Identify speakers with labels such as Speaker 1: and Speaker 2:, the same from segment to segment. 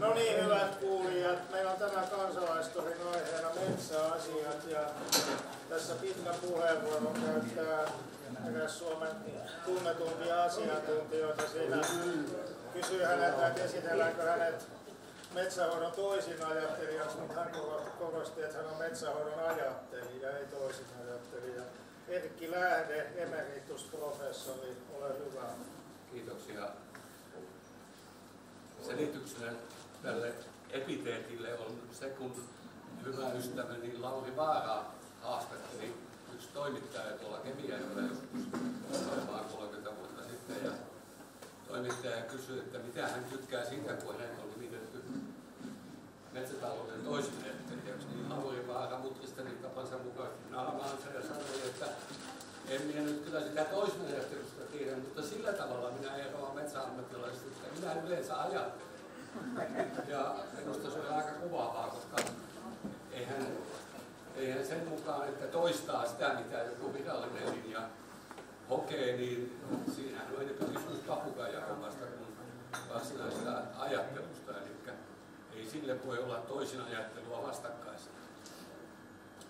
Speaker 1: No niin, hyvät kuulijat. Meillä on tänään kansalaistorin aiheena metsäasiat ja tässä pitkä puheenvuoro käyttää eräs Suomen tunnetumpia asiantuntijoita. Siinä kysyy häneltä, että esitelläänkö hänet metsähoidon toisin ajattelijaksi, mutta hän korosti, että hän on metsähoidon ajattelija, ei toisin ajattelija. Erkki Lähde, emeritusprofessori, ole hyvä.
Speaker 2: Kiitoksia. Selityksenä tälle epiteetille on se, kun hyvä ystäväni Lauri Vaara haastatteli toimittaja tuolla Kemiäjällä joskus varmaan 30 vuotta sitten. Ja toimittaja kysyi, että mitä hän tykkää siitä, kun hänet on nimitetty metsätalouden toismenettelijäksi. Niin Lauri Vaara mutristeli tapansa mukaisesti naamaansa ja sanoi, että en minä nyt kyllä sitä toismenettelystä tiedä, mutta sillä tavalla minä eroan metsäammattilaisista, että minä yleensä ajattelen. Ja minusta se on aika kuvaavaa, koska eihän, eihän sen mukaan, että toistaa sitä, mitä joku virallinen linja hokee, niin siinähän on enemmän kysymys papukaija-hommasta kuin varsinaisesta ajattelusta. Eli ei sille voi olla toisin ajattelua vastakkaisena.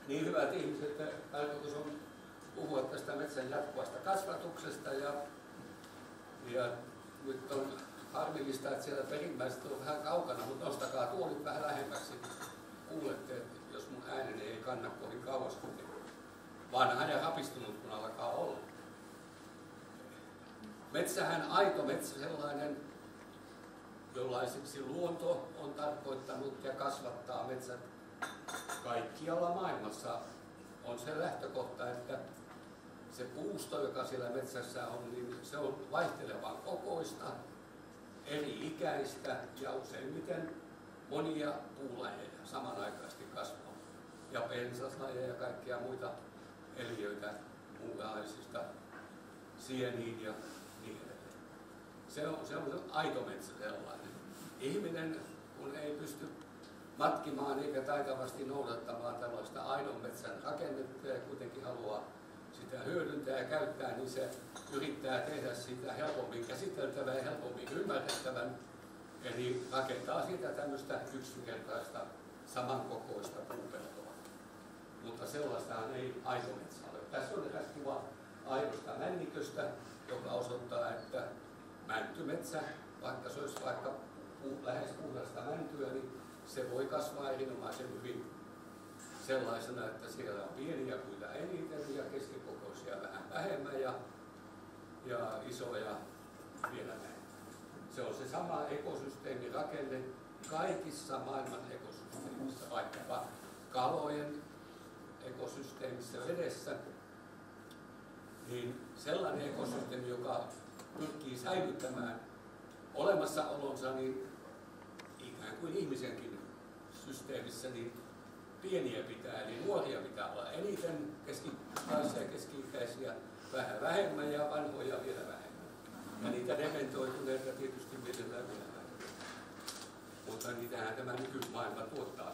Speaker 2: Niin hyvät ihmiset, että tarkoitus on puhua tästä metsän jatkuvasta kasvatuksesta ja, ja nyt on harmillista, että siellä perimmäiset on vähän kaukana, mutta nostakaa tuolit vähän lähemmäksi. Kuulette, että ääneni ei kanna kovin kauas, kun vanha ja rapistunut kun alkaa olla. Metsähän aito metsä sellainen, jollaiseksi luonto on tarkoittanut ja kasvattaa metsät kaikkialla maailmassa, on se lähtökohta, että se puusto, joka siellä metsässä on, niin se on vaihtelevan kokoista, eri ikäistä ja useimmiten monia puulajeja samanaikaisesti kasvaa. Ja pensaslajeja ja kaikkia muita eliöitä muunlaisista sieniin ja niin edelleen. Se on, se on aito metsä sellainen. Ihminen, kun ei pysty matkimaan eikä taitavasti noudattamaan tällaista aidon metsän rakennetta ja kuitenkin haluaa sitä hyödyntää ja käyttää, niin se yrittää tehdä sitä helpommin käsiteltävän ja helpommin ymmärrettävän. Eli rakentaa siitä tämmöistä yksinkertaista samankokoista puupeltoa. Mutta sellaistahan ei aitometsä ole. Tässä on eräs kuva aidosta männiköstä, joka osoittaa, että mäntymetsä, vaikka se olisi vaikka lähes puhdasta mäntyä, niin se voi kasvaa erinomaisen hyvin sellaisena, että siellä on pieniä puita eniten ja keskikokoisia vähän vähemmän ja, ja isoja vielä vähemmän. Se on se sama ekosysteemirakenne kaikissa maailman ekosysteemissä, vaikkapa kalojen ekosysteemissä vedessä, niin sellainen ekosysteemi, joka pyrkii säilyttämään olemassaolonsa, niin ikään kuin ihmisenkin systeemissä, niin pieniä pitää, eli nuoria pitää olla eniten, keskikaisia ja keski-ikäisiä vähän vähemmän ja vanhoja vielä vähemmän. Ja niitä dementoituneita tietysti mielellään vielä vähemmän. Mutta niitähän tämä nykymaailma tuottaa.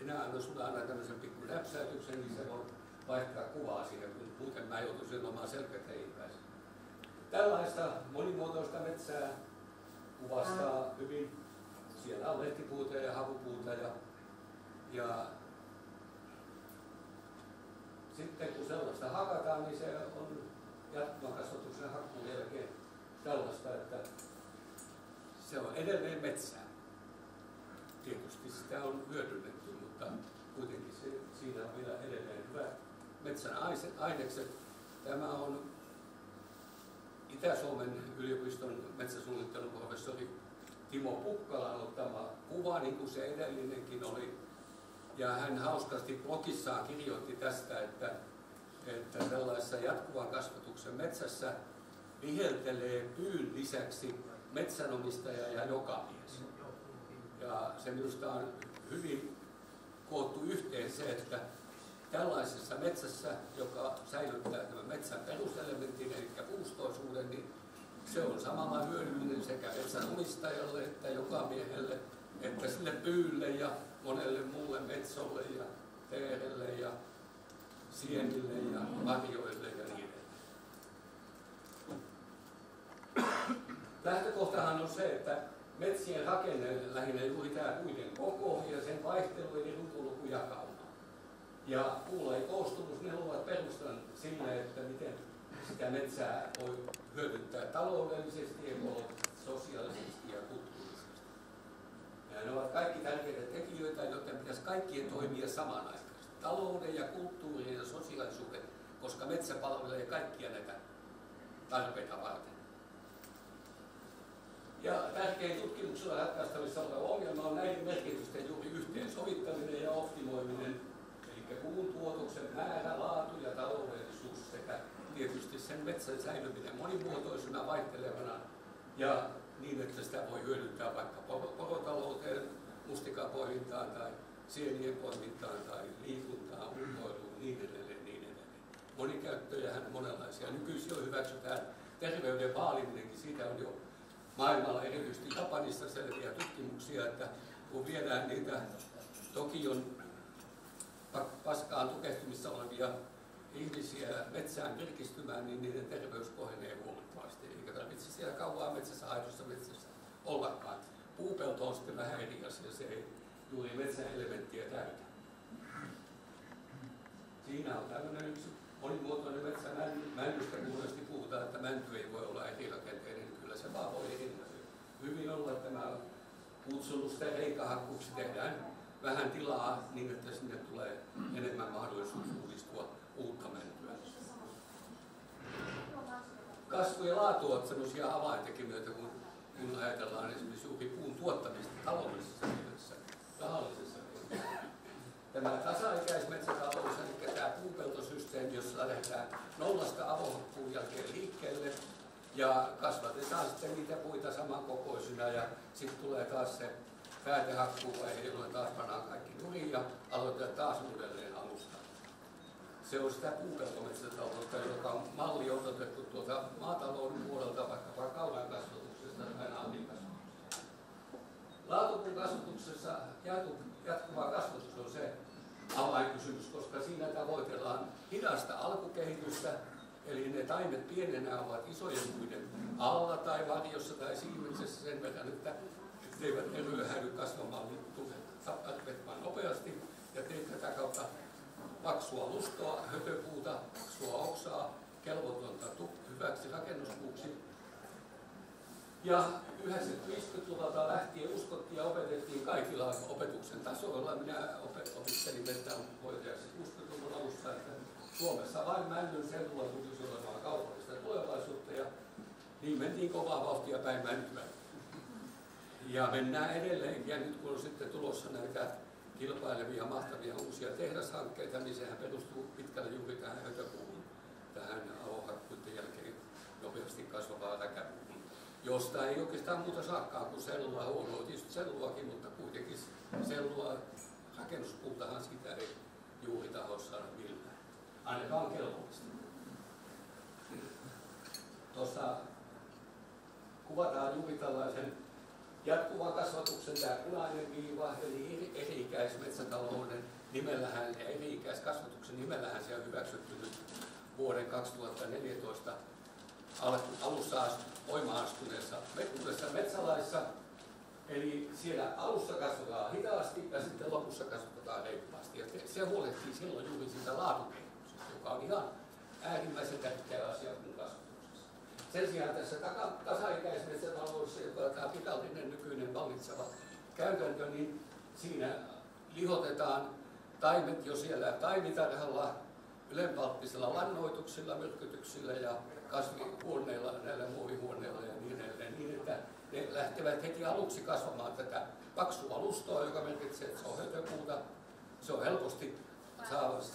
Speaker 2: Minä annan sinulle aina tämmöisen pikku läpsäytyksen, niin se voi vaihtaa kuvaa siihen, kun muuten mä joutuisin omaan selkät. Tällaista monimuotoista metsää kuvastaa hyvin. Siellä on lehtipuuta ja havupuuta ja ja sitten kun sellaista hakataan, niin se on jatkuvan kasvatuksen hakkuun jälkeen sellaista, että se on edelleen metsää. Tietysti sitä on hyödynnetty, mutta kuitenkin se, siinä on vielä edelleen hyvä metsän ainekset. Tämä on Itä-Suomen yliopiston metsäsuunnittelun professori Timo Pukkalan ottama kuva, niin kuin se edellinenkin oli ja hän hauskasti blogissaan kirjoitti tästä, että, että tällaisessa jatkuvan kasvatuksen metsässä viheltelee pyyn lisäksi metsänomistaja ja jokamies. Ja se minusta on hyvin koottu yhteen se, että tällaisessa metsässä, joka säilyttää tämän metsän peruselementin, eli puustoisuuden, niin se on samalla hyödyllinen sekä metsänomistajalle että joka miehelle, että sille pyylle ja monelle muulle metsolle ja teerelle ja sienille ja marjoille ja niin Lähtökohtahan on se, että metsien rakenne lähinnä juuri tämä puiden koko ja sen vaihtelu eli rutuluku Ja puulla ei koostumus, ne luovat perustan sille, että miten sitä metsää voi hyödyntää taloudellisesti, ekologisesti, sosiaalisesti ja kulttuurisesti. Ja ne ovat kaikki tärkeitä tekijöitä, joten pitäisi kaikkien toimia samanaikaisesti. Talouden ja kulttuurin ja sosiaalisuuden, koska metsä palvelee kaikkia näitä tarpeita varten. Ja tärkein tutkimuksella ratkaistavissa oleva ongelma on näiden merkitysten juuri yhteensovittaminen ja optimoiminen, eli puun tuotoksen määrä, laatu ja taloudellisuus sekä tietysti sen metsän säilyminen monimuotoisena vaihtelevana ja niin, että sitä voi hyödyntää vaikka porotalouteen, mustikapoimintaan tai sienien poimintaan tai liikuntaan, ulkoiluun, niin edelleen, niin edelleen. Monikäyttöjähän monenlaisia. Nykyisin jo hyväksytään terveyden vaaliminenkin, siitä on jo maailmalla, erityisesti Japanissa selviä tutkimuksia, että kun viedään niitä Tokion paskaan tukehtumissa olevia ihmisiä metsään virkistymään, niin niiden terveys kohenee huomattavasti. Eikä tarvitse siellä kauan metsässä, aidossa metsässä ollakaan. Puupelto on sitten vähän eri asia, se ei juuri metsäelementtiä täytä. Siinä on tämmöinen yksi monimuotoinen metsä männystä, puhutaan, että mänty ei voi olla eri rakenteinen, niin kyllä se vaan voi hyvin olla tämä kutsunnusta ja reikahakkuuksi tehdään vähän tilaa niin, että sinne tulee enemmän mahdollisuus uudistua uutta mäntyä. Kasvu ja laatu ovat sellaisia avaintekijöitä, kun, kun ajatellaan esimerkiksi juuri puun tuottamista taloudellisessa mielessä, rahallisessa mielessä. Tämä tasaikäismetsätalous, eli tämä puupeltosysteemi, jossa lähdetään nollasta avohakkuun jälkeen liikkeelle, ja kasvatetaan sitten niitä puita samankokoisina ja sitten tulee taas se päätehakkuuvaihe, jolloin taas pannaan kaikki nurin ja aloitetaan taas uudelleen alusta. Se on sitä puupeltometsätaloutta, joka on malli otettu tuolta maatalouden puolelta vaikkapa kauan kasvatuksesta tai naatin kasvatuksesta. Kasvatuksessa jatkuva kasvatus on se avainkysymys, koska siinä tavoitellaan hidasta alkukehitystä Eli ne taimet pienenä ovat isojen puiden alla tai varjossa tai siimeksessä sen verran, että eivät ne ryöhäily kasvamaan tarpeettoman nopeasti ja teet tätä kautta paksua lustoa, hötöpuuta, paksua oksaa, kelvotonta hyväksi rakennuspuuksi. Ja 90-luvulta lähtien uskottiin ja opetettiin kaikilla opetuksen tasoilla. Minä opettelin että on 60-luvun alussa, että Suomessa vain männyn sellulla tulisi olemaan kaupallista tulevaisuutta ja niin mentiin kovaa vauhtia päin mäntyä. Ja mennään edelleenkin ja nyt kun on sitten tulossa näitä kilpailevia mahtavia uusia tehdashankkeita, niin sehän perustuu pitkälle juuri tähän hötöpuuhun, tähän avohakkuiden jälkeen nopeasti kasvavaan räkäpuuhun, josta ei oikeastaan muuta saakkaan kuin sellua, huonoa tietysti selluakin, mutta kuitenkin sellua, rakennuspuutahan sitä ei juuri taho saada millään ainakaan kelvollista. Tuossa kuvataan juuri tällaisen jatkuvan kasvatuksen tämä punainen viiva, eli eri-ikäismetsätalouden nimellähän ja eri-ikäiskasvatuksen nimellähän se on hyväksytty nyt vuoden 2014 alussa voimaan astuneessa uudessa metsälaissa. Eli siellä alussa kasvataan hitaasti ja sitten lopussa kasvatetaan reippaasti. Ja se huolehtii silloin juuri siitä laatukehitystä joka on ihan äärimmäisen tärkeä asia kun kasvatuksessa. Sen sijaan tässä tasaikäisessä taloudessa, joka on tämä pitallinen nykyinen vallitseva käytäntö, niin siinä lihotetaan taimet jo siellä taimitarhalla, ylenpalttisilla lannoituksilla, myrkytyksillä ja kasvihuoneilla, näillä muovihuoneilla ja niin edelleen, niin että ne lähtevät heti aluksi kasvamaan tätä paksua lustoa, joka merkitsee, että se on. Se on helposti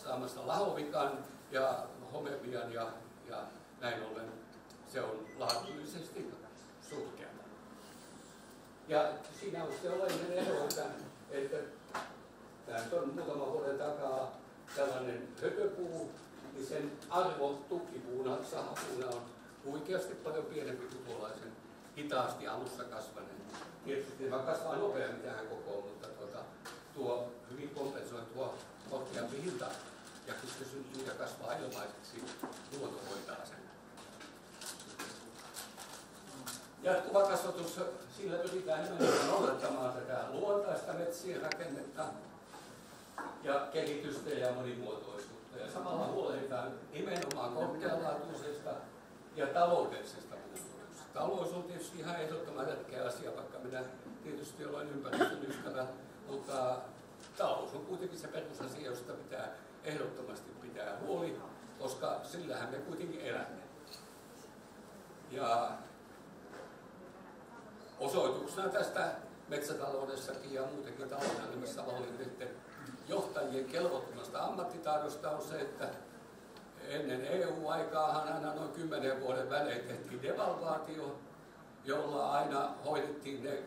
Speaker 2: saamassa lahovikan ja homevian ja, ja näin ollen se on laadullisesti surkea. Ja siinä on sitten oleellinen ero, että, että tämä on muutama vuoden takaa tällainen hötöpuu, niin sen arvo tukkipuuna, sahapuuna on huikeasti paljon pienempi kuin tuollaisen hitaasti alussa kasvaneen. Tietysti tämä kasvaa nopeammin tähän kokoon, mutta tuota, tuo hyvin kompensoi tuo korkeampi hinta ja kun se syntyy ja kasvaa ilmaiseksi, luonto hoitaa sen. Jatkuva kasvatus, sillä pyritään nimenomaan noudattamaan tätä luontaista metsien rakennetta ja kehitystä ja monimuotoisuutta. Ja samalla huolehditaan nimenomaan korkealaatuisesta ja taloudellisesta puhtaudesta. Talous on tietysti ihan ehdottoman tärkeä asia, vaikka minä tietysti olen ympäristön ystävä, mutta talous on kuitenkin se perusasia, josta pitää ehdottomasti pitää huoli, koska sillähän me kuitenkin elämme. Ja osoituksena tästä metsätaloudessakin ja muutenkin nimessä vallinneiden johtajien kelvottomasta ammattitaidosta on se, että ennen EU-aikaahan aina noin kymmenen vuoden välein tehtiin devalvaatio, jolla aina hoidettiin ne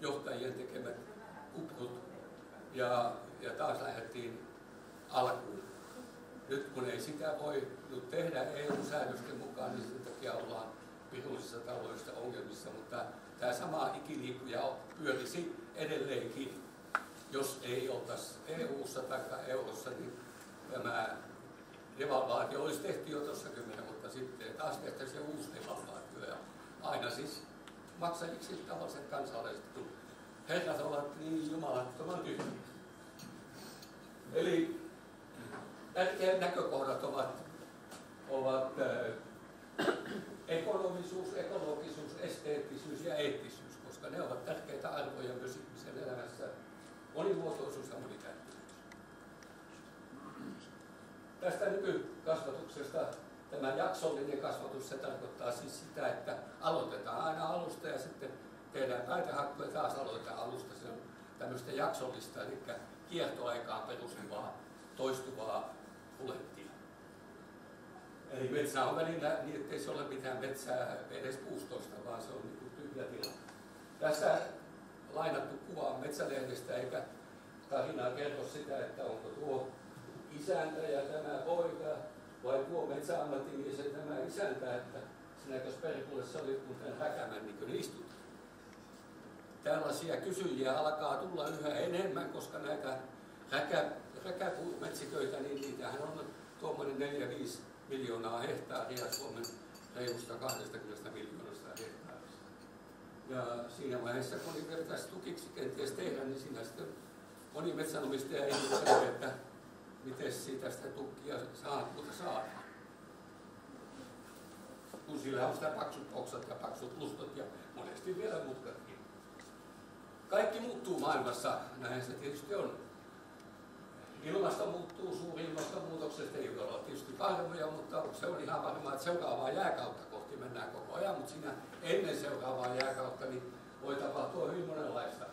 Speaker 2: johtajien tekemät kuprut ja, ja taas lähdettiin alkuun. Nyt kun ei sitä voi tehdä EU-säädösten mukaan, niin sen takia ollaan pirullisissa taloudellisissa ongelmissa, mutta tämä sama ikiliikkuja pyörisi edelleenkin. Jos ei oltaisi EU-ssa tai eurossa, niin tämä devalvaatio olisi tehty jo tuossa kymmenen vuotta sitten. Ja taas tehtäisiin uusi devalvaatio. Ja aina siis maksajiksi tavalliset kansalaiset, kun herrat ovat niin jumalattoman tyhjiä. Eli näkökohdat ovat, ovat ekonomisuus, ekologisuus, esteettisyys ja eettisyys, koska ne ovat tärkeitä arvoja myös ihmisen elämässä, monimuotoisuus ja monikäyttöisyys. Tästä nykykasvatuksesta tämä jaksollinen kasvatus, se tarkoittaa siis sitä, että aloitetaan aina alusta ja sitten tehdään taitehakku ja taas aloitetaan alusta. Se on tämmöistä jaksollista, eli kiertoaikaan perustuvaa, toistuvaa hulettia. Eli metsä on välillä niin, ettei se ole mitään metsää edes puustoista, vaan se on niin tyhjä tila. Tässä lainattu kuva on metsälehdestä, eikä tarinaa kerro sitä, että onko tuo isäntä ja tämä poika, vai tuo metsäammattimies ja tämä isäntä, että sinäkös perkulle se oli muuten häkämän niin istut. Tällaisia kysyjiä alkaa tulla yhä enemmän, koska näitä häkä, häkäpuumetsiköitä, niin niitähän on tuommoinen 4-5 miljoonaa hehtaaria Suomen reilusta 20 miljoonasta hehtaarista. Ja siinä vaiheessa, kun pitäisi tukiksi kenties tehdä, niin siinä sitten moni metsänomistaja ei tiedä, että miten siitä sitä tukkia saa, mutta saadaan. Kun sillä on sitä paksut oksat ja paksut lustot ja monesti vielä mutkatkin. Kaikki muuttuu maailmassa, näin se tietysti on ilmasto muuttuu, suuri ilmastonmuutoksesta ei ole tietysti varmoja, mutta se on ihan varmaa, että seuraavaa jääkautta kohti mennään koko ajan, mutta siinä ennen seuraavaa jääkautta niin voi tapahtua hyvin monenlaista.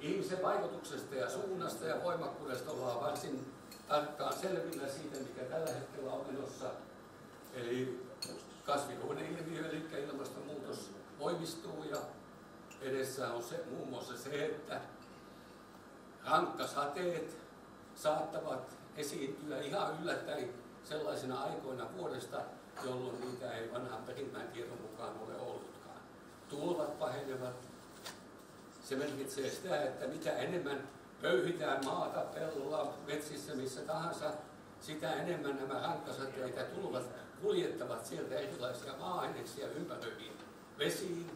Speaker 2: Ihmisen vaikutuksesta ja suunnasta ja voimakkuudesta ollaan varsin tarkkaan selvillä siitä, mikä tällä hetkellä on menossa. Eli kasvihuoneilmiö, eli ilmastonmuutos voimistuu ja edessä on se, muun muassa se, että rankkasateet saattavat esiintyä ihan yllättäen sellaisina aikoina vuodesta, jolloin niitä ei vanhan perimmän tiedon mukaan ole ollutkaan. Tulvat pahenevat. Se merkitsee sitä, että mitä enemmän pöyhitään maata, pellolla, metsissä, missä tahansa, sitä enemmän nämä rankkasateet ja tulvat kuljettavat sieltä erilaisia maa-aineksia ympäröiviin vesiin,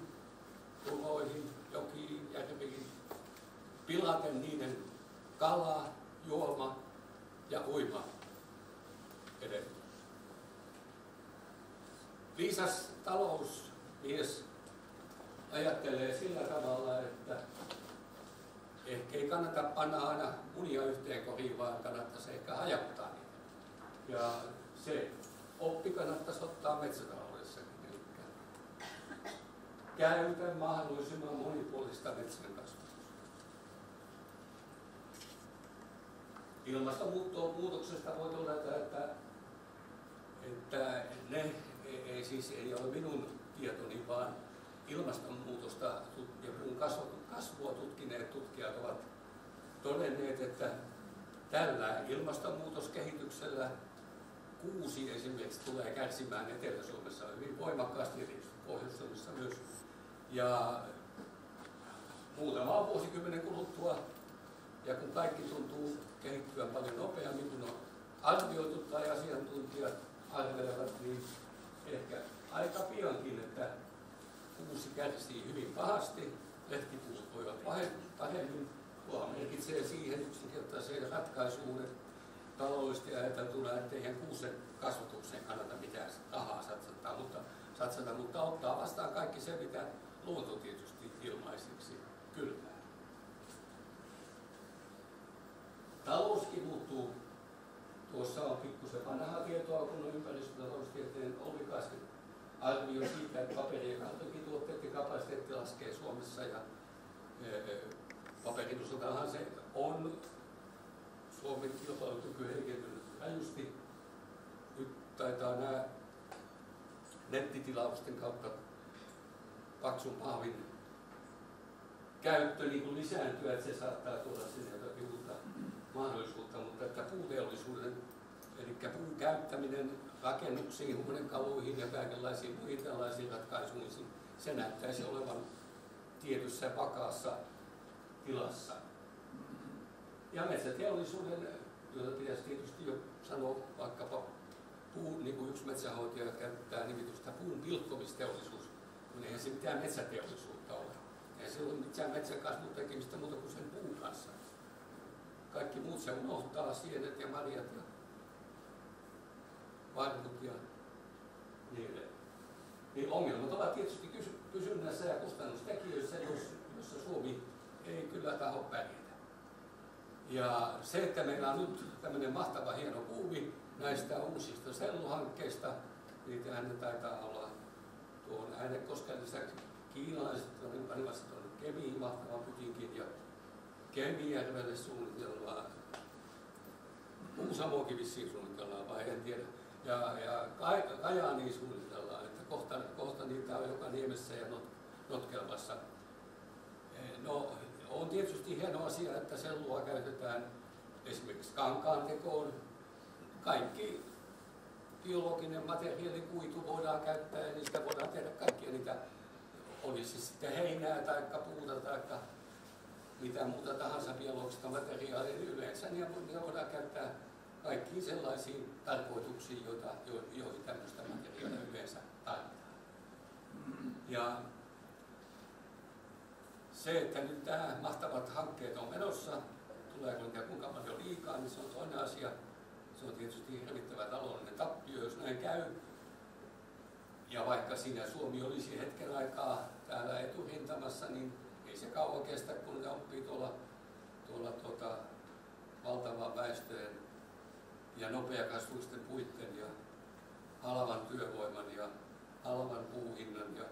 Speaker 2: tuloihin, jokiin, järviin, pilaten niiden kalaa, juoma ja uima edelleen. Viisas talousmies ajattelee sillä tavalla, että ehkä ei kannata panna aina munia yhteen koriin, vaan kannattaisi ehkä hajottaa niitä. Ja se oppi kannattaisi ottaa metsätaloudessakin. Eli käytä mahdollisimman monipuolista metsän ilmastonmuutoksesta voi todeta, että, että ne ei, ei, siis ei ole minun tietoni, vaan ilmastonmuutosta ja puun kasvua tutkineet tutkijat ovat todenneet, että tällä ilmastonmuutoskehityksellä kuusi esimerkiksi tulee kärsimään Etelä-Suomessa hyvin voimakkaasti, eli Pohjois-Suomessa myös. Ja muutama vuosikymmenen kuluttua, ja kun kaikki tuntuu kehittyä paljon nopeammin kuin on arvioitu tai asiantuntijat arvelevat, niin ehkä aika piankin, että kuusi kärsii hyvin pahasti, lehtipuut voivat pahemmin, Tuo merkitsee siihen yksinkertaiseen ratkaisuun, että taloudellisesti ajateltuna, että eihän kuusen kasvatukseen kannata mitään rahaa satsata, mutta, satsata, mutta ottaa vastaan kaikki se, mitä luonto tietysti ilmaiseksi kylmää. Talouskin muuttuu. Tuossa on pikkusen vanhaa tietoa, kun on ympäristötaloustieteen Olli Kasvin arvio siitä, että paperi- ja kapasiteetti laskee Suomessa ja paperin osaltahan se on Suomen kilpailukyky heikentynyt rajusti. Nyt taitaa nämä nettitilausten kautta paksun pahvin käyttö niin kuin lisääntyä, että se saattaa tuoda sinne mahdollisuutta, mutta että puuteollisuuden, eli puun käyttäminen rakennuksiin, huonekaluihin ja kaikenlaisiin muihin tällaisiin ratkaisuihin, se näyttäisi olevan tietyssä vakaassa tilassa. Ja metsäteollisuuden, jota pitäisi tietysti jo sanoa vaikkapa puun, niin kuin yksi metsähoitaja käyttää nimitystä puun pilkkomisteollisuus, niin eihän se mitään metsäteollisuutta ole. Eihän se ole mitään metsän kasvun tekemistä muuta kuin sen puun kanssa. Kaikki muut se unohtaa, sienet ja marjat ja varmut ja niin edelleen. Niin ongelmat ovat tietysti kysynnässä ja kustannustekijöissä, jossa Suomi ei kyllä taho pärjätä. Ja se, että meillä on nyt tämmöinen mahtava hieno kuuvi näistä uusista selluhankkeista, niitähän ne taitaa olla tuon Äänekosken lisäksi kiinalaiset on panemassa tuonne Kemiin mahtavan pytinkin ja Kemijärvelle suunnitellaan. Kuusamokin vissiin suunnitellaan vai en tiedä. Ja, ja Kajaaniin suunnitellaan, että kohta, kohta niitä on joka niemessä ja not, Notkelmassa. No, on tietysti hieno asia, että sellua käytetään esimerkiksi kankaan tekoon. Kaikki biologinen materiaali, kuitu voidaan käyttää ja niistä voidaan tehdä kaikkia niitä, olisi sitten heinää tai puuta tai mitä muuta tahansa biologista materiaalia niin yleensä, niin niitä voidaan käyttää kaikkiin sellaisiin tarkoituksiin, joita, jo, joihin tämmöistä materiaalia yleensä tarvitaan. Ja se, että nyt nämä mahtavat hankkeet on menossa, tuleeko niitä kuinka paljon liikaa, niin se on toinen asia. Se on tietysti hirvittävä taloudellinen tappio, jos näin käy. Ja vaikka siinä Suomi olisi hetken aikaa täällä eturintamassa, niin se kauan kestä, kun ne oppii tuolla, tuolla tuota, valtavan väestöjen ja nopeakasvuisten puitten ja halvan työvoiman ja halvan puuhinnan ja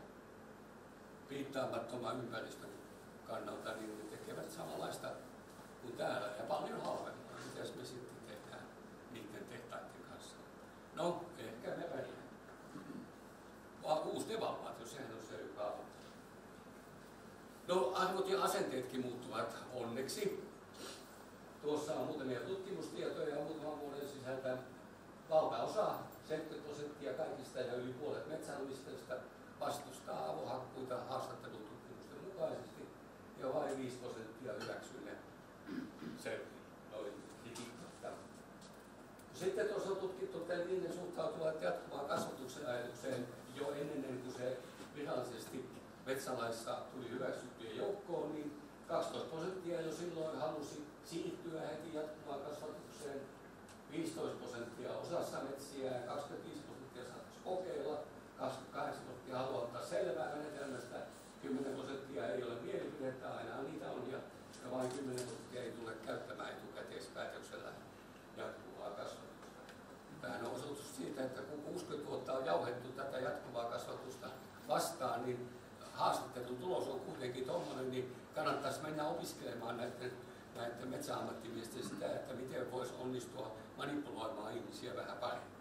Speaker 2: piittaamattoman ympäristön kannalta, niin ne tekevät samanlaista kuin täällä ja paljon halvemmalla. Mitäs me sitten tehdään niiden tehtaiden kanssa? No, ehkä me pärjää. Vaan uusi devalvaatio, sehän on se, joka on. No, arvot ja asenteetkin muuttuvat onneksi. Tuossa on muutamia tutkimustietoja ja muutaman vuoden sisältä valtaosa, 70 prosenttia kaikista ja yli puolet metsänomistajista vastustaa avohakkuita haastattelututkimusten mukaisesti ja vain 5 prosenttia hyväksyy ne se noin digitta. Sitten tuossa on tutkittu, että niiden suhtautuvat jatkuvaan kasvatuksen ajatukseen jo ennen kuin se virallisesti metsälaissa tuli niin 12 prosenttia jo silloin halusi siirtyä heti jatkuvaan kasvatukseen, 15 prosenttia osassa metsiä ja 25 prosenttia saattaisi kokeilla, 28 prosenttia haluaa ottaa selvää menetelmästä, 10 prosenttia ei ole mielipidettä, aina niitä on, ja, ja vain 10 prosenttia ei tule käyttämään etukäteispäätöksellä jatkuvaa kasvatusta. Tähän on osoitus siitä, että kun 60 vuotta on jauhettu tätä jatkuvaa kasvatusta vastaan, niin haastattelun tulos on kuitenkin tuommoinen, niin kannattaisi mennä opiskelemaan näiden, näiden metsäammattimiesten sitä, että miten voisi onnistua manipuloimaan ihmisiä vähän paremmin.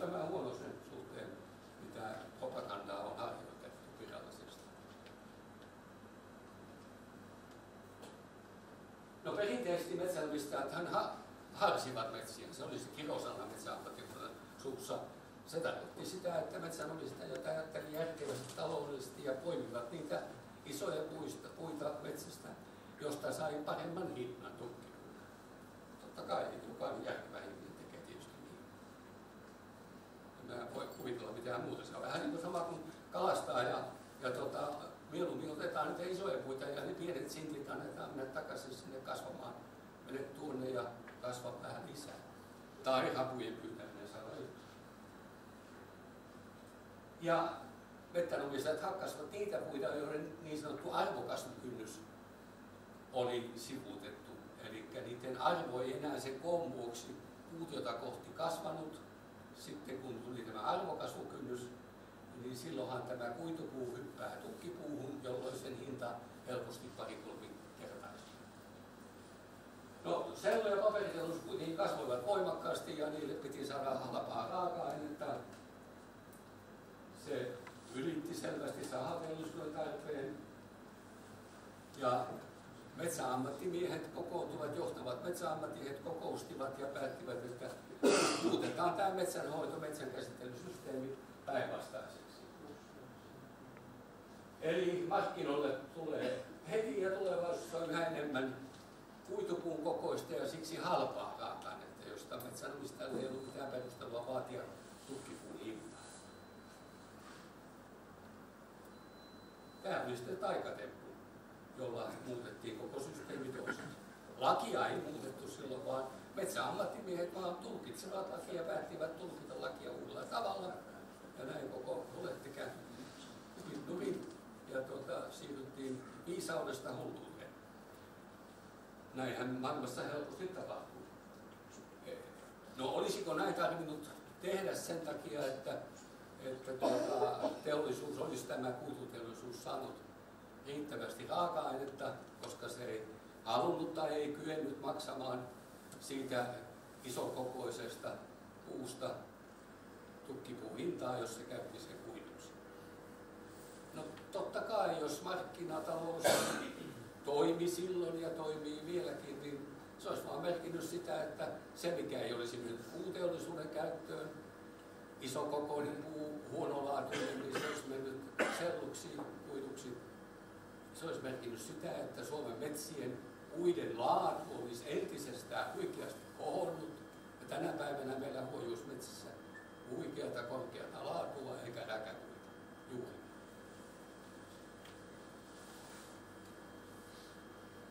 Speaker 2: tämä huono sen suhteen, mitä propagandaa on harjoitettu virallisesti. No perinteisesti metsänomistajat ha- harsivat metsiä. Se oli se kirosana metsäammattikunnan suussa. Se tarkoitti sitä, että metsänomistajat ajatteli järkevästi taloudellisesti ja poimivat niitä isoja puista, puita metsästä, josta sai paremman hinnan tukkipuuta. Totta kai jokainen järkevä ihminen tekee tietysti niin. En voi kuvitella mitään muuta. Se on vähän niin kuin sama kuin kalastaa ja, ja tota, mieluummin otetaan niitä isoja puita ja ne pienet sintit annetaan mennä takaisin sinne kasvamaan. Mene tuonne ja kasva vähän lisää. Tai hapujen pyytäminen saa Ja metsänomistajat hakkasivat niitä puita, joiden niin sanottu arvokasvukynnys oli sivuutettu. Eli niiden arvo ei enää sen koon vuoksi puutiota kohti kasvanut. Sitten kun tuli tämä arvokasvukynnys, niin silloinhan tämä kuitupuu hyppää tukkipuuhun, jolloin sen hinta helposti pari kertaisi. No, sellu ja paperiteollisuus kuitenkin kasvoivat voimakkaasti ja niille piti saada halpaa raaka-ainetta. Se ylitti selvästi sahateollisuuden tarpeen. Ja metsäammattimiehet kokoontuvat, johtavat metsäammattimiehet kokoustivat ja päättivät, että muutetaan tämä metsänhoito, metsänkäsittelysysteemi päinvastaiseksi. Eli markkinoille tulee heti ja tulevaisuudessa yhä enemmän kuitupuun kokoista ja siksi halpaa raaka-ainetta, josta metsänomistajalle ei ollut mitään perustelua vaatia tukkipuun hintaa. Tämä oli sitten taikatemppu, jolla muutettiin koko systeemi. Lakia ei muutettu silloin, vaan metsäammattimiehet vaan tulkitsevat lakia ja päättivät tulkita lakia uudella tavalla. Ja näin koko käynyt hyvin ja tuota, siirryttiin viisaudesta hulluuteen. Näinhän maailmassa helposti tapahtuu. No olisiko näin tarvinnut tehdä sen takia, että että tuota, teollisuus olisi tämä kuituteollisuus saanut riittävästi raaka-ainetta, koska se ei halunnut tai ei kyennyt maksamaan siitä isokokoisesta puusta tukkipuun hintaa, jos se käytti sen kuituksi. No totta kai, jos markkinatalous toimi silloin ja toimii vieläkin, niin se olisi vaan merkinnyt sitä, että se mikä ei olisi mennyt puuteollisuuden käyttöön, isokokoinen puu, huonolaatuinen, niin se olisi mennyt selluksi, kuiduksi. Se olisi merkinnyt sitä, että Suomen metsien puiden laatu olisi entisestään huikeasti kohonnut. Ja tänä päivänä meillä huojuusmetsissä huikeata korkeata laatua eikä räkäpuita juuri.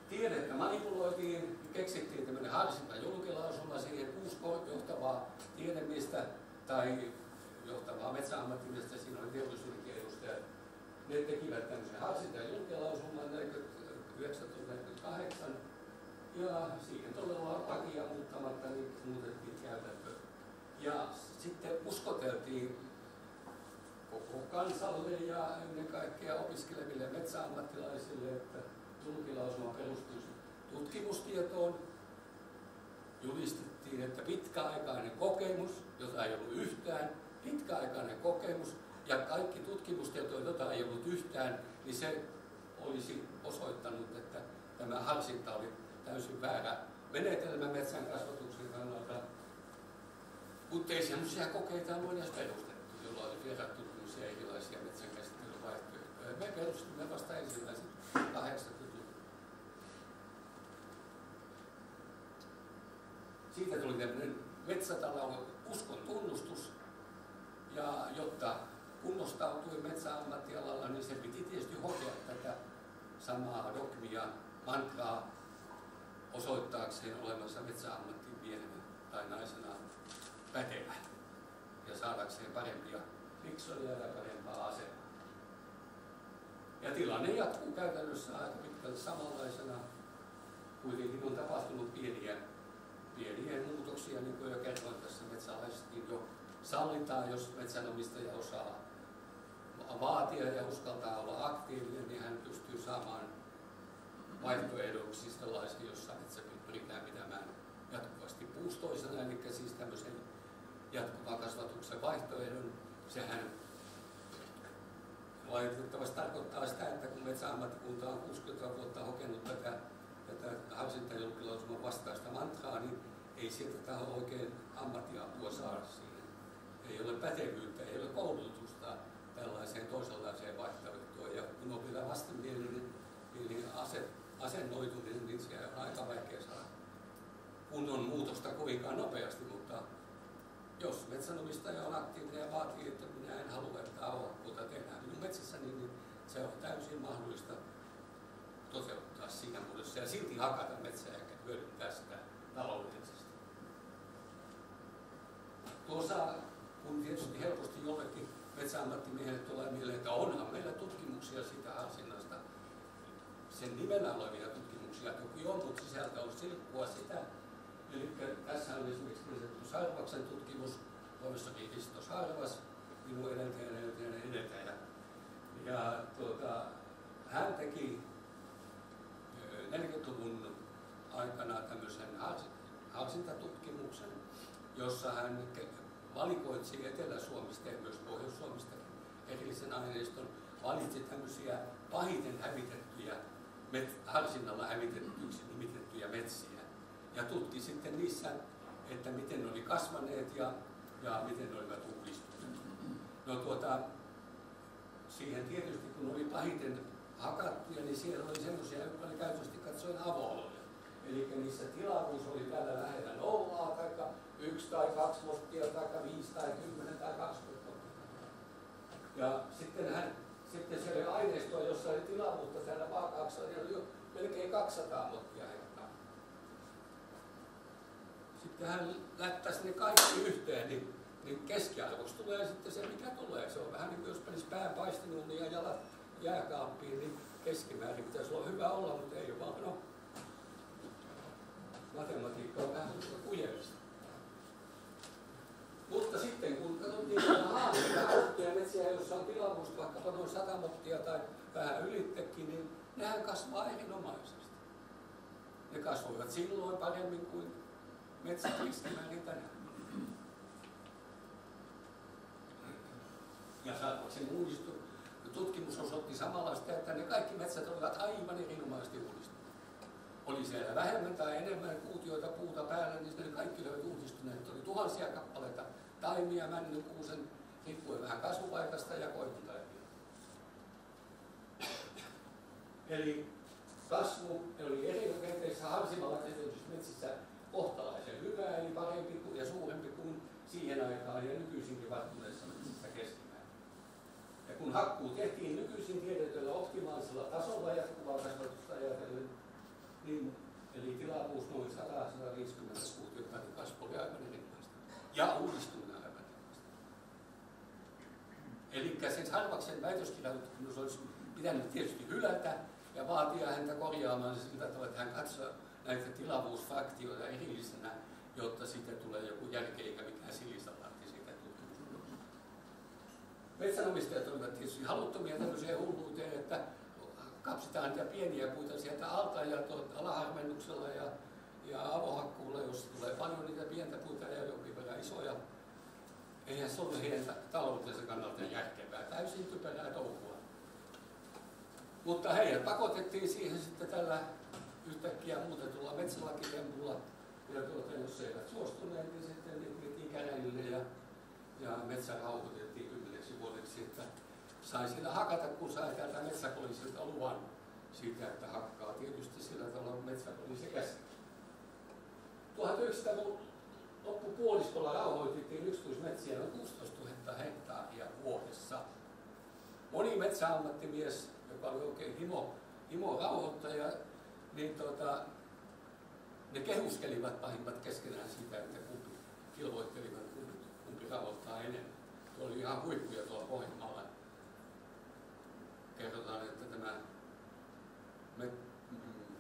Speaker 2: Tiedettä manipuloitiin, keksittiin tämmöinen harsinta julkilausuma siihen kuusi johtavaa tiedemistä tai johtavaa metsäammattimiestä, siinä oli teollisuudenkin edustajat. Ne tekivät tämmöisen harsinta- ja julkilausuman 1948, ja siihen todella lakia muuttamatta niin muutettiin käytäntö. Ja sitten uskoteltiin koko kansalle ja ennen kaikkea opiskeleville metsäammattilaisille, että julkilausuma perustuisi tutkimustietoon. Julistettiin, että pitkäaikainen kokemus, jota ei ollut yhtään, pitkäaikainen kokemus ja kaikki tutkimustieto, jota ei ollut yhtään, niin se olisi osoittanut, että tämä harsinta oli täysin väärä menetelmä metsän kasvatuksen kannalta. Mutta ei sellaisia kokeita ole edes perustettu, jolla oli verrattu erilaisia metsän käsittelyvaihtoehtoja. Me perustimme vasta ensimmäiset 80-luvulla. Siitä tuli tämmöinen metsätalouden uskon tunnustus, ja jotta kunnostautui metsäammattialalla, niin se piti tietysti hokea tätä samaa dogmia, mantraa osoittaakseen olevansa metsäammattimiehenä tai naisena pätevä ja saadakseen parempia fiksoja ja parempaa asemaa. Ja tilanne jatkuu käytännössä aika pitkälti samanlaisena. Kuitenkin on tapahtunut pieniä, pieniä muutoksia, niin kuin jo kerroin tässä metsälaissakin jo sallitaan, jos metsänomistaja osaa vaatia ja uskaltaa olla aktiivinen, niin hän pystyy saamaan vaihtoehdoksi sellaisia, jossa metsä pyritään pitämään jatkuvasti puustoisena, eli siis tämmöisen jatkuvan kasvatuksen vaihtoehdon. Sehän valitettavasti tarkoittaa sitä, että kun metsäammattikunta on 60 vuotta hokenut tätä, tätä harsintajulkilausuman vastaista mantraa, niin ei sieltä taho oikein ammattiapua saada siihen. Ei ole pätevyyttä, ei ole koulutusta tällaiseen toisenlaiseen vaihtoehtoon. Ja kun on vielä vastenmielinen niin ase, asennoituminen, niin se on aika vaikea saada kunnon muutosta kovinkaan nopeasti, mutta jos metsänomistaja on aktiivinen ja vaatii, että minä en halua, että avohakkuuta tehdään minun metsässäni, niin se on täysin mahdollista toteuttaa siinä muodossa ja silti hakata metsää ja hyödyntää sitä taloudellisesti. Tuossa, kun tietysti helposti jollekin metsäammattimiehelle tulee mieleen, että onhan meillä tutkimuksia siitä harsinnasta, sen nimellä olevia tutkimuksia toki on, mutta sisältö on silkkua sitä. Eli tässä on esimerkiksi niin Sarvaksen tutkimus, Suomessakin Isto Sarvas, minun edeltäjänä edeltäjänä edeltäjä. Ja tuota, hän teki 40-luvun aikana tämmöisen harsintatutkimuksen, jossa hän valikoitsi Etelä-Suomesta ja myös Pohjois-Suomesta erillisen aineiston, valitsi tämmöisiä pahiten hävitettyjä, met, harsinnalla hävitettyiksi nimitettyjä metsiä ja tutki sitten niissä, että miten ne oli kasvaneet ja, ja miten ne olivat uudistuneet. No tuota, siihen tietysti kun oli pahiten hakattuja, niin siellä oli semmoisia, jotka oli käytösti katsoen avooloja. Eli niissä tilavuus oli tällä lähellä nollaa, tai yksi tai kaksi mottia, tai viisi tai kymmenen tai kaksikymmentä Ja sitten hän sitten se oli aineistoa, jossa oli tilavuutta täällä vaakauksella, niin oli jo melkein 200 mottia hehtaa. Sitten hän lättäisi ne kaikki yhteen, niin, niin keskiarvoksi tulee sitten se, mikä tulee. Se on vähän niin kuin jos panisi pään paistinuun ja jalat jääkaappiin, niin keskimäärin pitäisi olla hyvä olla, mutta ei vaan. No, matematiikka on vähän kujellista. Mutta sitten kun katsottiin haastettuja metsiä, joissa on tilavuus vaikkapa noin 100 mottia tai vähän ylittekin, niin nehän kasvaa erinomaisesti. Ne kasvoivat silloin paremmin kuin metsät keskimäärin tänään. Ja Sarvaksen uudistu, tutkimus osoitti samanlaista, että ne kaikki metsät olivat aivan erinomaisesti uudistuneet. Oli siellä vähemmän tai enemmän kuutioita puuta päällä, niin ne kaikki olivat uudistuneet. Oli tuhansia kappaleita taimia, männykuusen, riippuen vähän kasvupaikasta ja koivuntaimia. Eli kasvu oli eri rakenteissa harsimalla metsissä kohtalaisen hyvä, eli parempi ja suurempi kuin siihen aikaan ja nykyisinkin varttuneessa metsissä keskimäärin. Ja kun hakkuu tehtiin nykyisin tiedetyllä optimaalisella tasolla jatkuvaa kasvatusta ajatellen, niin eli tilavuus noin 100-150 kuutiota, niin kasvu oli aivan erinomaista. Ja uudistunut Eli sen Harvaksen väitöskirjoitus olisi pitänyt tietysti hylätä ja vaatia häntä korjaamaan siltä tavalla, että hän katsoo näitä tilavuusfaktioita erillisenä, jotta sitten tulee joku järkeikä, mikä silisalaatti siitä tutkimuksesta. Metsänomistajat olivat tietysti haluttomia tämmöiseen hulluuteen, että kapsitaan niitä pieniä puita sieltä alta ja alaharmennuksella ja, ja avohakkuulla, jos tulee paljon niitä pientä puita ja jonkin verran isoja Eihän se ole heidän taloutensa kannalta järkevää, täysin typerää touhua. Mutta heidät pakotettiin siihen sitten tällä yhtäkkiä muutetulla metsälakitempulla. Ja tuota, jos eivät suostuneet, niin sitten niin käräjille ja, ja metsä rauhoitettiin kymmeneksi vuodeksi, että sai sillä hakata, kun sai täältä metsäpoliisilta luvan siitä, että hakkaa tietysti sillä tavalla metsäpoliisi käsi. 1900 loppupuoliskolla rauhoitettiin yksityismetsiä noin 16 000 hehtaaria vuodessa. Moni metsäammattimies, joka oli oikein himo, himo rauhoittaja, niin tota, ne kehuskelivat pahimmat keskenään siitä, että kumpi kilvoittelivat, kumpi, kumpi rauhoittaa enemmän. Tuo oli ihan huippuja tuolla Pohjanmaalla. Kerrotaan, että tämä me, mm,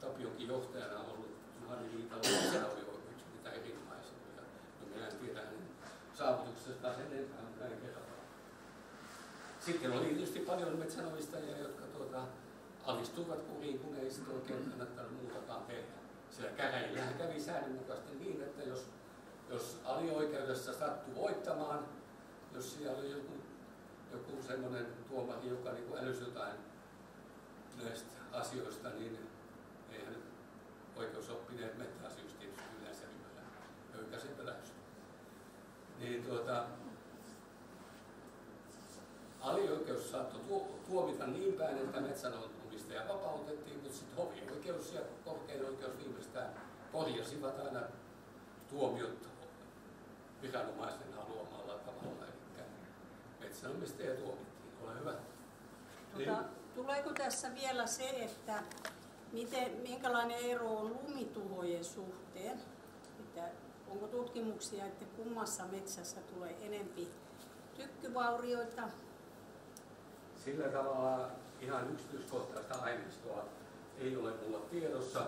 Speaker 2: Tapionkin johtajana ollut Juhani Liitalo oli saavutuksesta sen enempää, mutta näin kerrotaan. Sitten oli tietysti paljon metsänomistajia, jotka tuota, alistuivat kuriin, kun ei sitten oikein kannattanut muutakaan tehdä. Sillä käräjillähän kävi säännönmukaisesti niin, että jos, jos alioikeudessa sattui voittamaan, jos siellä oli joku, joku semmoinen tuomari, joka niin älysi jotain näistä asioista, niin eihän oikeusoppineet metsäasioista tietysti yleensä ymmärrä höykäsen pelästyä. Niin tuota, alioikeus saattoi tuomita niin päin, että metsänomistaja vapautettiin, mutta sitten hovioikeus ja korkein oikeus viimeistään korjasivat aina tuomiot tavalla, eli metsänomistaja tuomittiin. Ole hyvä.
Speaker 3: Tota, tuleeko tässä vielä se, että miten, minkälainen ero on lumituhojen suhteen? Että onko tutkimuksia, että kummassa metsässä tulee enempi tykkyvaurioita
Speaker 2: sillä tavalla ihan yksityiskohtaista aineistoa ei ole mulla tiedossa.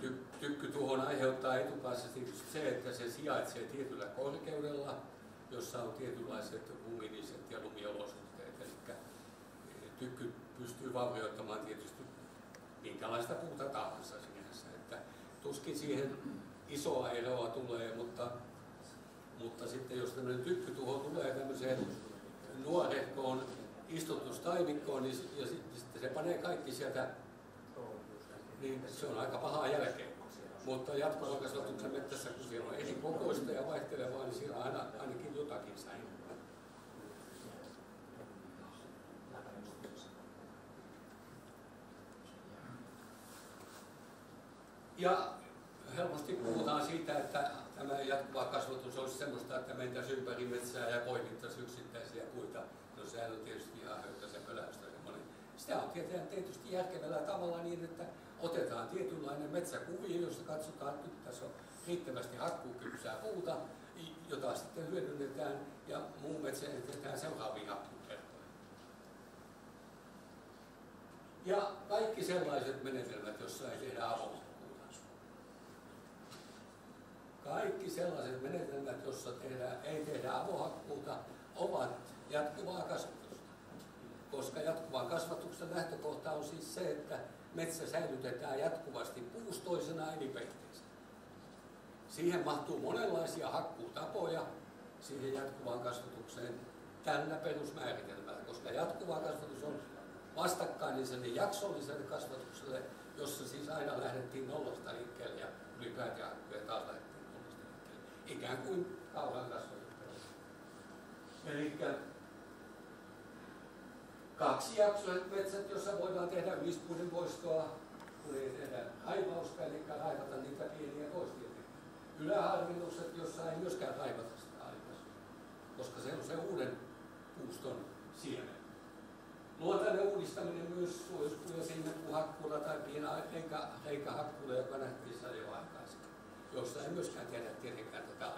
Speaker 2: Ty- tykkytuhon aiheuttaa etupäässä se, että se sijaitsee tietyllä korkeudella, jossa on tietynlaiset huminiset ja lumiolosuhteet. Eli tykky pystyy vaurioittamaan tietysti minkälaista puuta tahansa sinänsä. Että tuskin siihen isoa eroa tulee, mutta, mutta sitten jos tämmöinen tykkytuho tulee tämmöiseen nuorehkoon istutustaimikkoon, niin, ja sitten se panee kaikki sieltä, niin se on aika pahaa jälkeen. Mutta jatkuvan kasvatuksen mettässä, kun siellä on eri kokoista ja vaihtelevaa, niin siellä aina, ainakin jotakin säilyy. Ja helposti puhutaan siitä, että tämä jatkuva kasvatus olisi sellaista, että mentäisiin ympäri metsää ja poimittaisiin yksittäisiä puita. No sehän on tietysti ihan se pöläystä semmoinen. Sitä on tietysti järkevällä tavalla niin, että otetaan tietynlainen metsäkuvio, jossa katsotaan, että nyt tässä on riittävästi hakkuukypsää puuta, jota sitten hyödynnetään ja muu metsä jätetään seuraaviin hakkuukertoihin. Ja kaikki sellaiset menetelmät, joissa ei tehdä avointa kaikki sellaiset menetelmät, joissa tehdään, ei tehdä avohakkuuta, ovat jatkuvaa kasvatusta. Koska jatkuvan kasvatuksen lähtökohta on siis se, että metsä säilytetään jatkuvasti puustoisena elinpeitteisenä. Siihen mahtuu monenlaisia hakkuutapoja siihen jatkuvaan kasvatukseen tällä perusmääritelmällä, koska jatkuva kasvatus on vastakkainen sen jaksolliselle kasvatukselle, jossa siis aina lähdettiin nollasta liikkeelle ja ylipäätään hakkuja taas lähdettiin ikään kuin kaulan kasvattajat. Eli kaksi jaksoiset metsät, jossa voidaan tehdä ylispuiden poistoa, ei tehdä raivausta, eli raivata niitä pieniä pois Yläharvennukset, jossa ei myöskään raivata sitä aikaisemmin, koska se on se uuden puuston siemen. Luotainen uudistaminen myös suojeluspuja sinne hakkuulla tai pienä hakkuulla, joka nähtiin jo aikaisemmin jossa ei myöskään tehdä tietenkään tätä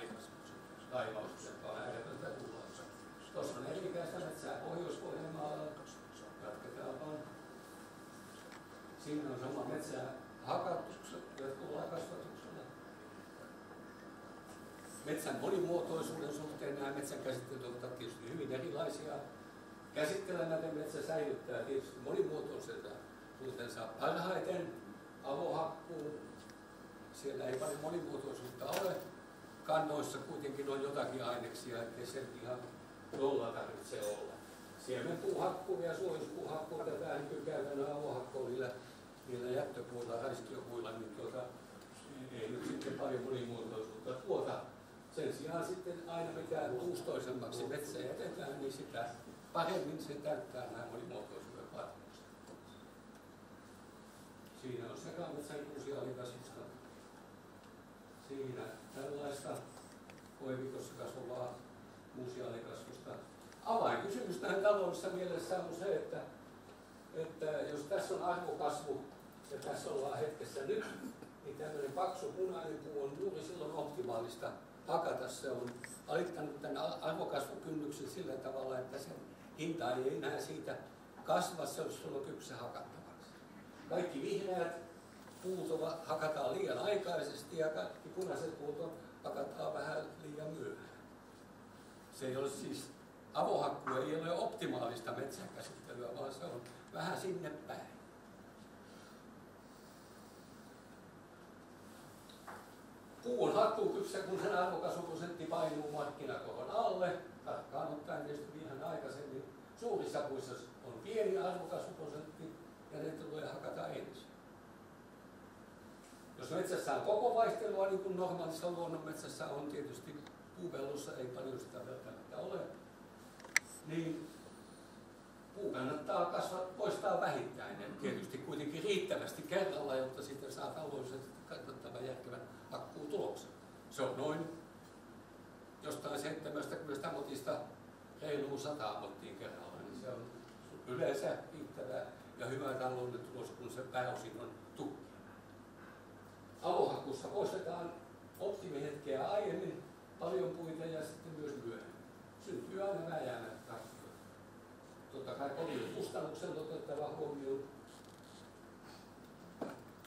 Speaker 2: kaivausta, joka on ääretöntä tulossa. Tuossa on elikäistä metsää Pohjois-Pohjanmaalla. Vaan. Siinä on sama hakattu jatkuvalla kasvatuksella. Metsän monimuotoisuuden suhteen nämä metsän käsittelyt ovat tietysti hyvin erilaisia. Käsittelemätön metsä säilyttää tietysti monimuotoisuutensa parhaiten avohakkuu, siellä ei paljon monimuotoisuutta ole. Kannoissa kuitenkin on jotakin aineksia, ettei se ihan nolla tarvitse olla. Siemenpuuhakkuu ja suojeluspuuhakkuu tätä nykykäytännön avohakkuu niillä, niillä jättöpuilla, raiskiopuilla, niin tuota, ei nyt sitten paljon monimuotoisuutta tuota. Sen sijaan sitten aina mitä puustoisemmaksi metsä jätetään, niin sitä paremmin se täyttää nämä monimuotoisuuden vaatimukset. Siinä on sekametsän kuusialikasista siinä tällaista koivikossa kasvavaa muusiaalikasvusta. Avainkysymys tähän taloudellisessa mielessä on se, että, että jos tässä on arvokasvu ja tässä ollaan hetkessä nyt, niin tämmöinen paksu punainen puu on juuri silloin optimaalista hakata. Se on alittanut tämän arvokasvukynnyksen sillä tavalla, että sen hinta ei enää siitä kasva, se on silloin kypsä hakattavaksi. Kaikki vihreät puut hakataan liian aikaisesti ja kaikki punaiset puut hakataan vähän liian myöhään. Se ei ole siis, avohakku ei ole optimaalista metsänkäsittelyä, vaan se on vähän sinne päin. Puun myrkyssä, kun sen arvokasvuprosentti painuu markkinakoron alle, tarkkaan ottaen tietysti ihan aikaisemmin, suurissa puissa on pieni arvokasvuprosentti ja ne tulee hakata ensin. Jos metsässä on koko vaihtelua, niin kuin normaalissa luonnonmetsässä on tietysti puupellossa, ei paljon sitä välttämättä ole, niin puu kannattaa kasvaa, poistaa vähittäin, tietysti kuitenkin riittävästi kerralla, jotta sitten saa taloudellisesti kannattavan järkevän hakkuutuloksen. Se on noin jostain 70 motista reiluun 100 mottiin kerralla, niin se on yleensä riittävä ja hyvä talouden tulos, kun se pääosin on tukki. Avohakkuussa poistetaan optimihetkeä aiemmin paljon puita ja sitten myös myöhemmin. Syntyy aina vääjäämättä. Totta kai kovin kustannuksen otettava huomioon.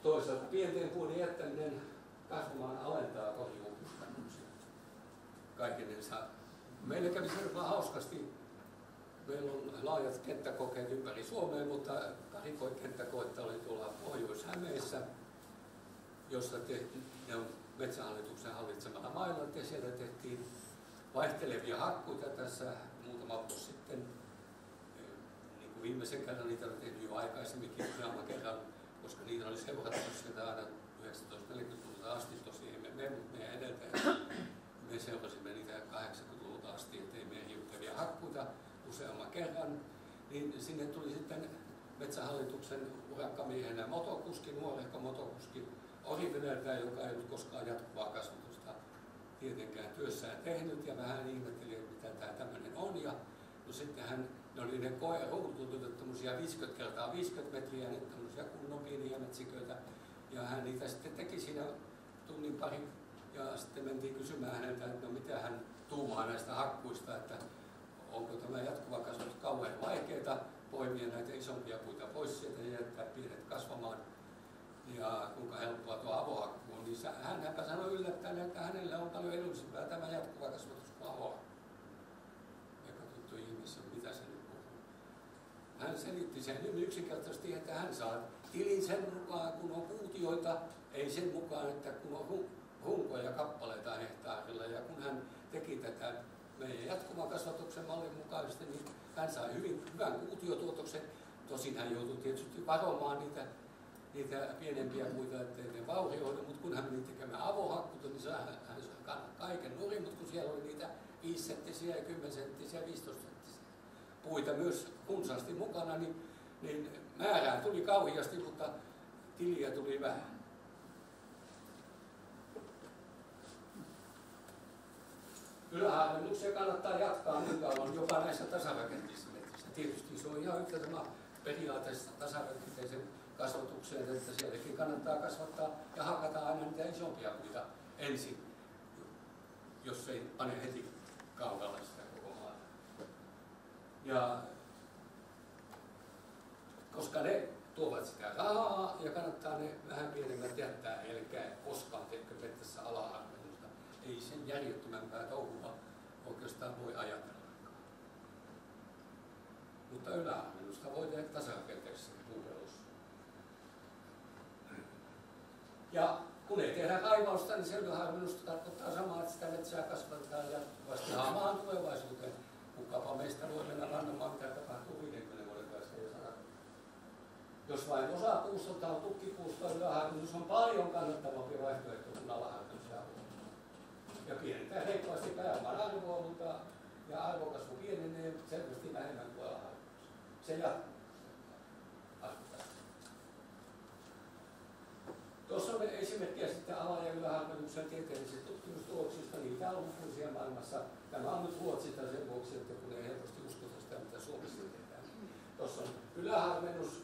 Speaker 2: Toisaalta pienten puiden jättäminen kasvamaan alentaa korjuukustannuksia. Kaikenensa. Meillä kävi se vaan hauskasti. Meillä on laajat kenttäkokeet ympäri Suomea, mutta karikoit kenttäkoetta oli tuolla Pohjois-Hämeessä, jossa tehtiin, ne on metsähallituksen hallitsemalla mailla, ja siellä tehtiin vaihtelevia hakkuita tässä muutama vuosi sitten. Viimeisen kerran niitä oli tehty jo aikaisemminkin useamman kerran, koska niitä oli seurattu sitä aina 1940-luvulta asti, tosi emme me, mutta meidän edeltäjät, me seurasimme niitä 80-luvulta asti, ettei meidän hiukkavia hakkuita useamman kerran, niin sinne tuli sitten metsähallituksen urakkamiehenä motokuski, nuorehko motokuski, Oriveneltä, joka ei ollut koskaan jatkuvaa kasvatusta tietenkään työssään tehnyt ja vähän ihmetteli, että mitä tämä tämmöinen on. Ja no sitten hän, ne oli ne koeruutut, tämmöisiä 50 kertaa 50 metriä, ne tämmöisiä kunnon pieniä metsiköitä. Ja hän niitä sitten teki siinä tunnin pari ja sitten mentiin kysymään häneltä, että no mitä hän tuumaa näistä hakkuista, että onko tämä jatkuva kasvatus kauhean vaikeaa poimia näitä isompia puita pois sieltä ja jättää pienet kasvamaan ja kuinka helppoa tuo avohakku on, niin hänpä sanoi yllättäen, että hänellä on paljon edullisempaa tämä jatkuva kasvatus kuin avohakku. Ja katsottu ihmeessä, mitä se nyt puhuu. Hän selitti sen hyvin yksinkertaisesti, että hän saa tilin sen mukaan, kun on kuutioita, ei sen mukaan, että kun on runkoja kappaleita hehtaarilla. Ja kun hän teki tätä meidän jatkuvan kasvatuksen mallin mukaisesti, niin hän sai hyvin hyvän kuutiotuotoksen. Tosin hän joutui tietysti varomaan niitä niitä pienempiä puita, ettei ne vaurioidu, mutta kun hän meni tekemään avohakkuta, niin hän, hän sai kaiken nurin, mutta kun siellä oli niitä 5 senttisiä ja 10 senttisiä ja 15 senttisiä puita myös runsaasti mukana, niin, niin määrään tuli kauheasti, mutta tiliä tuli vähän. Yläharvennuksia kannattaa jatkaa niin kauan jopa näissä tasarakenteissa metrissä. Tietysti se on ihan yhtä sama periaatteessa tasarakenteisen kasvatukseen, että sielläkin kannattaa kasvattaa ja hakata aina niitä isompia puita ensin, jos ei pane heti maata. Ja koska ne tuovat sitä rahaa ja kannattaa ne vähän pienemmät jättää, eli koskaan tehkö metsässä ala Ei sen järjettömämpää touhua oikeastaan voi ajatella. Mutta yläharvennusta voi tehdä tasakerteisesti puupelossa. Ja kun ei tehdä kaivausta, niin selväharvennusta tarkoittaa samaa, että sitä metsää kasvatetaan jatkuvasti hamaan tulevaisuuteen. Kukapa meistä voi mennä rannomaan, mitä tapahtuu 50 vuoden päästä ja 100 Jos vain osa puusta on tukkipuusta, yläharvennus on paljon kannattavampi vaihtoehto kuin alaharvennus ja pienentää heikkoasti pääoman arvoa, mutta ja arvokasvu pienenee selvästi vähemmän kuin alaharvennus. Se jatkuu. Tuossa on esimerkkejä sitten ala- ja yläharvennuksen tieteellisistä tutkimustuloksista, niitä on lukuisia maailmassa. Tämä on nyt Ruotsista sen vuoksi, että kun ei helposti uskota sitä, mitä Suomessa tehdään. Tuossa on yläharvennus,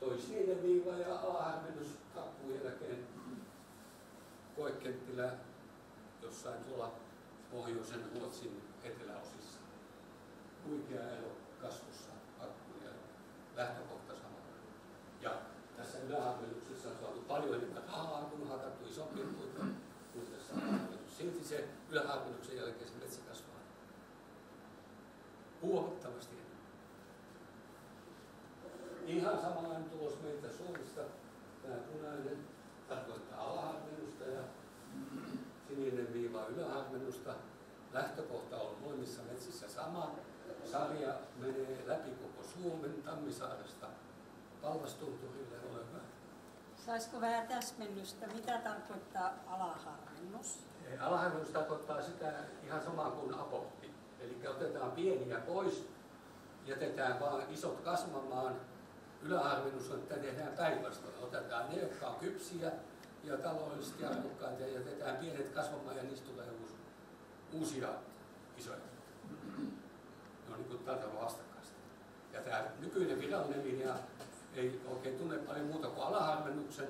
Speaker 2: toisniinen viiva ja alaharvennus kakkuun jälkeen koekenttilä jossain tuolla pohjoisen Ruotsin eteläosissa. Huikea ero kasvussa, akkuun ja lähtökohta samalla. Ja tässä yläharvennuksessa on saatu paljon enemmän rahaa, kun on hakattu isompia puita kuin tässä Silti se jälkeen se metsä kasvaa huomattavasti. Ihan samanlainen tulos meiltä Suomesta. Tämä punainen tarkoittaa alaharvennusta ja sininen viiva yläharvennusta. Lähtökohta on molemmissa metsissä sama. Sarja menee läpi koko Suomen Tammisaaresta Palvastunturille. Ole hyvä.
Speaker 3: Saisiko vähän täsmennystä, mitä tarkoittaa alaharvennus?
Speaker 2: Alaharvennus tarkoittaa sitä ihan samaa kuin abortti. Eli otetaan pieniä pois, jätetään vaan isot kasvamaan. Yläharvennus on, että tehdään päinvastoin. Otetaan ne, jotka on kypsiä ja taloudellisesti arvokkaita ja jätetään pienet kasvamaan ja niistä tulee uusi, uusia isoja. Ne on niin kuin tältä vastakkaista. Ja tämä nykyinen virallinen linja ei oikein tunne paljon muuta kuin alaharvennuksen.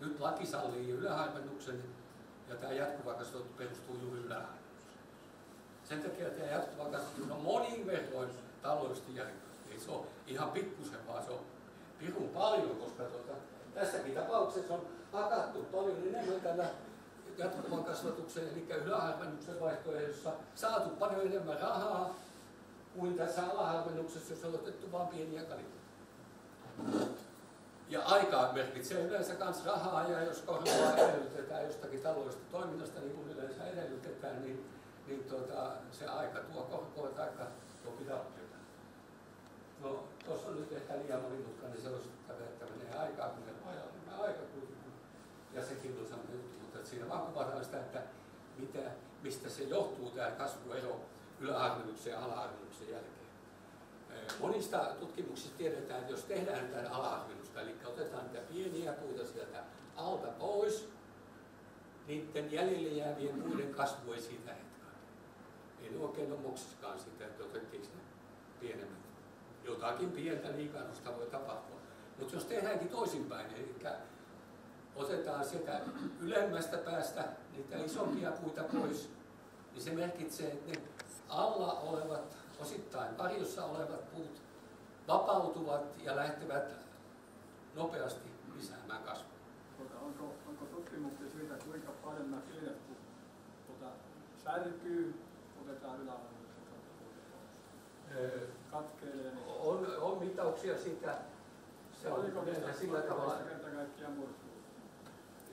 Speaker 2: Nyt laki sallii yläharvennuksen ja tämä jatkuva kasvatus perustuu juuri yläharvennukseen. Sen takia tämä jatkuva kasvatus on monin verroin taloudellisesti järkevää. Ei se ole ihan pikkusen, vaan se on pirun paljon, koska tuota, tässäkin tapauksessa on hakattu paljon enemmän tällä jatkuvan kasvatuksen, eli yläharvennuksen vaihtoehdossa saatu paljon enemmän rahaa kuin tässä alaharvennuksessa, jos on otettu vain pieniä kalibreja. Ja aika merkitsee yleensä myös rahaa, ja jos korvaa edellytetään jostakin taloudellisesta toiminnasta, niin kuin yleensä edellytetään, niin, niin tuota, se aika tuo korkoa tai toki tappiota. No, tuossa on nyt ehkä liian monimutkainen se osoittaa, että menee aikaa, kun se on aika kuitenkin. Ja sekin on sellainen juttu, mutta siinä vaan kuvataan sitä, että mitä, mistä se johtuu tämä kasvuero yläharvennuksen ja alaharvennuksen jälkeen. Monista tutkimuksista tiedetään, että jos tehdään tätä alaharvennusta, eli otetaan niitä pieniä puita sieltä alta pois, niiden jäljelle jäävien puiden kasvu ei siitä hetkaa. Ei ne oikein ole moksiskaan sitä, että otettiin sinne pienemmät. Jotakin pientä liikannusta voi tapahtua. Mutta jos tehdäänkin toisinpäin, eli otetaan sieltä ylemmästä päästä niitä isompia puita pois, niin se merkitsee, että ne alla olevat osittain parjossa olevat puut vapautuvat ja lähtevät nopeasti lisäämään kasvua.
Speaker 4: Tuota, onko, onko tutkimuksia siitä, kuinka paljon nämä pienet puut tuota, särkyy, otetaan yläharvennuksen
Speaker 2: öö,
Speaker 4: katkeilee? Niin
Speaker 2: on, on mittauksia siitä, se on yleensä sillä tavalla,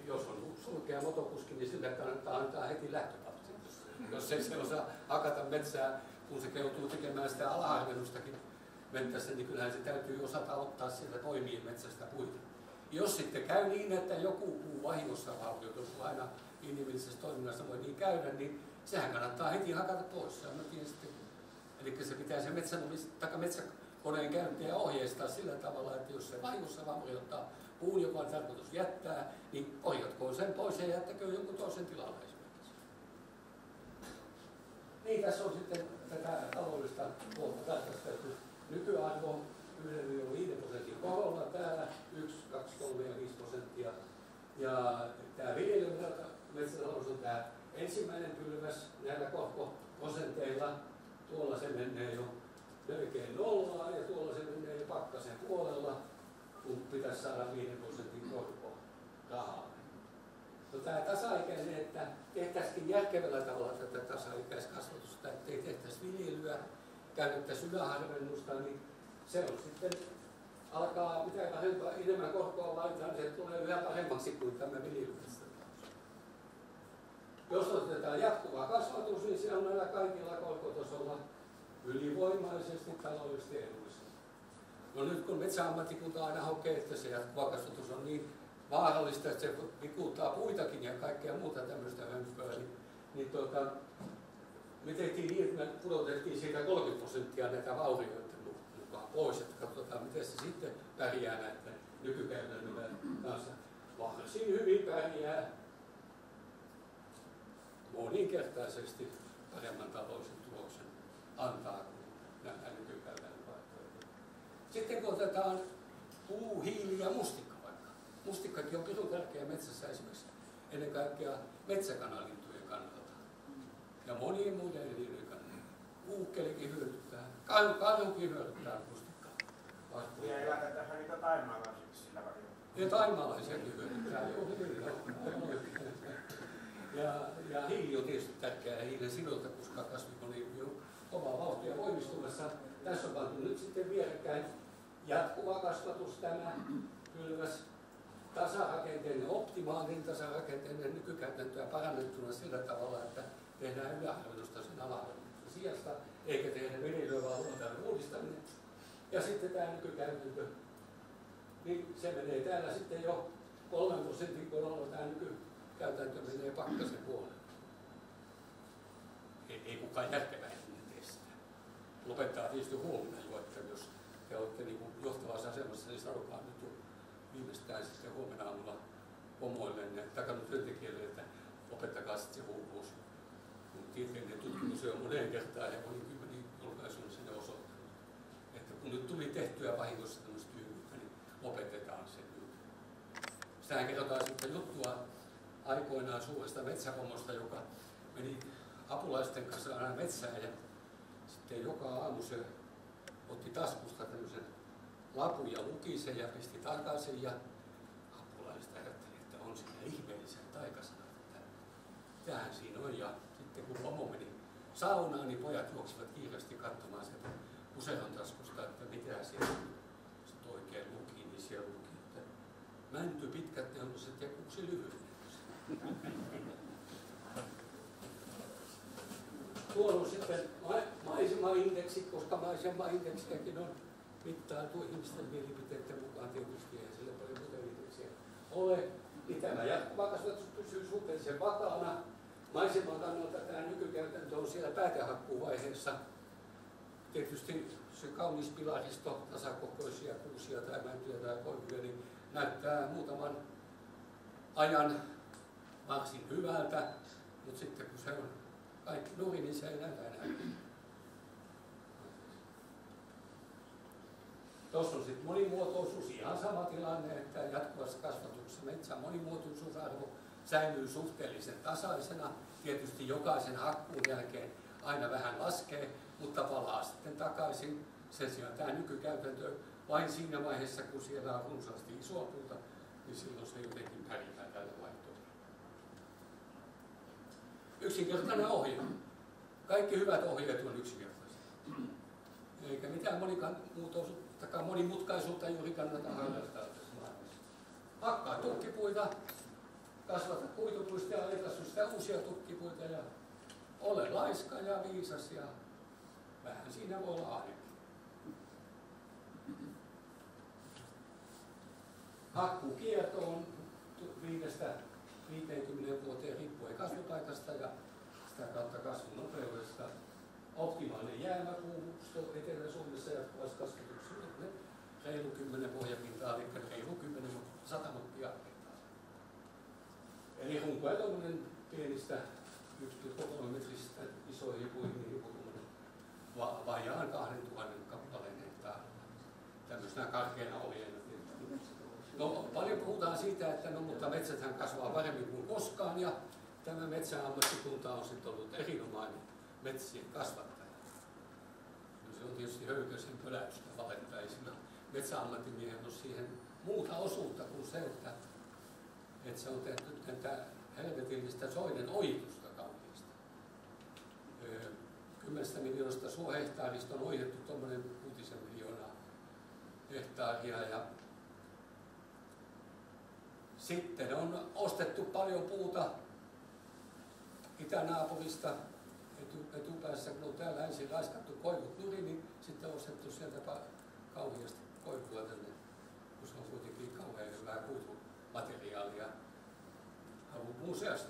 Speaker 2: jos on sulkea motokuski, niin sille kannattaa antaa heti lähtöpapsi. Jos ei se osaa hakata metsää kun se joutuu tekemään sitä alaharvennustakin mentässä, niin kyllähän se täytyy osata ottaa sieltä toimien metsästä puita. Jos sitten käy niin, että joku puu vahingossa vaurioituu, kun aina inhimillisessä toiminnassa voi niin käydä, niin sehän kannattaa heti hakata pois. Se on sitten. Eli se pitää se metsän, metsäkoneen käyttäjä ohjeistaa sillä tavalla, että jos se vahingossa vaurioittaa puun, joka on tarkoitus jättää, niin korjatkoon sen pois ja jättäkö jonkun toisen tilalle esimerkiksi. Niin, tässä on sitten tätä taloudellista puolta tarkasteltu. Nykyarvo 1-5 prosentin korolla täällä 1, 2, 3 ja 5 prosenttia. Ja tämä viljelymetsätalous on tämä ensimmäinen pylväs näillä korkoprosenteilla. Tuolla se menee jo melkein nollaan ja tuolla se menee jo pakkasen puolella, kun pitäisi saada 5 prosentin korko rahaa. No tämä tasaikäinen, että tehtäisiin järkevällä tavalla tätä tasaikäiskasvatusta, ettei tehtäisi viljelyä, käytettäisiin yläharvennusta, niin se on sitten alkaa mitä vähempää, enemmän korkoa laitetaan, niin se tulee yhä paremmaksi kuin tämä viljelystä. Jos otetaan jatkuva kasvatus, niin se on näillä kaikilla korkotasolla ylivoimaisesti taloudellisesti edullista. No nyt kun metsäammattikunta aina hokee, että se jatkuva kasvatus on niin vaarallista, että se vikuttaa puitakin ja kaikkea muuta tämmöistä hömpöä, niin, niin tuota, me tehtiin niin, että me pudotettiin siitä 30 prosenttia näitä vaurioiden mukaan pois, että katsotaan, miten se sitten pärjää näiden nykykäytännöllä kanssa. Varsin hyvin pärjää moninkertaisesti paremman taloudellisen tuloksen antaa kuin nämä nykykäytännön vaihtoehdot. Sitten kun otetaan puu, hiili ja mustikka, mustikkakin on pirun tärkeä metsässä esimerkiksi ennen kaikkea metsäkanalintujen kannalta ja eliöiden kannalta. Uukkelikin hyödyttää, karhukin hyödyttää mustikkaa.
Speaker 1: Ja elätetään niitä taimaalaisiksi sillä välillä.
Speaker 2: Ja taimaalaisiakin hyödyttää, joo, ja, ja hiili on tietysti tärkeää hiilen sidonta, koska kasvikoni on omaa vauhtia voimistunnassa. Tässä on pantu nyt sitten vierekkäin jatkuva kasvatus tämä pylväs tasarakenteinen, optimaalinen tasarakenteinen nykykäytäntöä parannettuna sillä tavalla, että tehdään yläharvennusta sen alaharvennusta sijasta, eikä tehdä viljelyä luontainen uudistaminen. Ja sitten tämä nykykäytäntö, niin se menee täällä sitten jo kolmen prosentin korolla tämä nykykäytäntö menee pakkasen puolelle. Ei, ei kukaan järkevää tee sitä. Lopettaa tietysti huomenna jo, että jos te olette niin johtavassa asemassa, niin sanokaa nyt jo viimeistään sitten huomenna aamulla pomoille, takana työntekijöille, että lopettakaa sitten se hulluus. Tieteellinen tutkimus on moneen kertaan ja monin kymmeniin julkaisuun sinne osoittanut, että kun nyt tuli tehtyä vahingossa tämmöistä tyhjyyttä, niin lopetetaan se nyt. Sitähän kerrotaan sitten juttua aikoinaan suuresta metsähommosta, joka meni apulaisten kanssa aina metsään ja sitten joka aamu se otti taskusta tämmöisen lapun ja luki sen ja pisti takaisin ja apulaista ajatteli, että on siinä ihmeellisen taikasanat, että tähän siinä on. Ja sitten kun pomo meni saunaan, niin pojat juoksivat kiireesti katsomaan sen puseron taskusta, että mitä siellä sitten oikein luki, niin siellä luki, että mänty pitkät neuloset ja kuusi lyhyet Tuolla on sitten maisemaindeksi, koska maisemaindeksiäkin on mittailtu ihmisten mielipiteiden mukaan tietysti, ei sillä paljon muuta indeksiä ole. Niin tämä jatkuva kasvatus pysyy suhteellisen vakaana. Maiseman kannalta tämä nykykäytäntö on siellä päätehakkuuvaiheessa. Tietysti se kaunis pilaristo, tasakokoisia kuusia tai mäntyjä tai koivuja, niin näyttää muutaman ajan varsin hyvältä, mutta sitten kun se on kaikki nurin, niin se ei näytä enää. Tuossa on sitten monimuotoisuus, ihan sama tilanne, että jatkuvassa kasvatuksessa metsän monimuotoisuusarvo säilyy suhteellisen tasaisena. Tietysti jokaisen hakkuun jälkeen aina vähän laskee, mutta palaa sitten takaisin. Sen sijaan tämä nykykäytäntö vain siinä vaiheessa, kun siellä on runsaasti isoa puuta, niin silloin se jotenkin pärjää tällä vaihtoehdolla. Yksinkertainen ohje. Kaikki hyvät ohjeet on yksinkertaisia. Eikä mitään monimutkaisuutta juuri kannata harjoittaa tässä maailmassa. Hakkaa tukkipuita, kasvata kuitupuista ja sitä uusia tukkipuita ja ole laiska ja viisas ja vähän siinä voi olla ainakin. Hakkukierto on viidestä 50 vuoteen riippuen kasvupaikasta ja sitä kautta kasvun nopeudesta. Optimaalinen jäämäkuumusto Etelä-Suomessa jatkuvassa kasvatuksessa reilu 10 pohjapintaa, eli reilu 10 100 mottia Eli runkoja tuommoinen pienistä 1,3 metristä isoihin puihin, niin joku va- vajaan 2000 kappaleen hehtaarilla. Tämmöisenä karkeana ohjeena No paljon puhutaan siitä, että no, mutta metsäthän kasvaa paremmin kuin koskaan ja tämä metsäammattikunta on sitten ollut erinomainen metsien kasvattaja. No, se on tietysti höykösen pöläystä valetta, ei sillä metsäammattimiehen ole siihen muuta osuutta kuin se, että, että se on tehty tätä helvetillistä soiden ojitusta kauheasti. Kymmenestä miljoonasta suohehtaarista on oitettu tuommoinen kuutisen miljoonaa hehtaaria ja sitten on ostettu paljon puuta itänaapurista etu, etupäässä, kun on täällä ensin raiskattu koivut nuri, niin sitten on ostettu sieltä kauheasti koivua tänne, kun se on kuitenkin kauhean hyvää kuitumateriaalia havupuun seasta.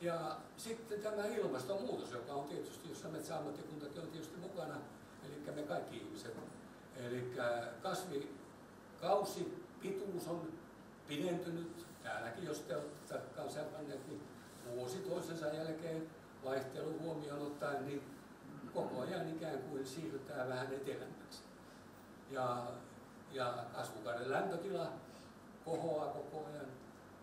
Speaker 2: Ja sitten tämä ilmastonmuutos, joka on tietysti, jossa metsäammattikuntakin on tietysti mukana, eli me kaikki ihmiset. Eli kasvikausi, pituus on pidentynyt. Täälläkin, jos te olette seuranneet, niin vuosi toisensa jälkeen vaihtelu huomioon ottaen, niin koko ajan ikään kuin siirrytään vähän etelämmäksi. Ja, ja kasvukauden lämpötila kohoaa koko ajan.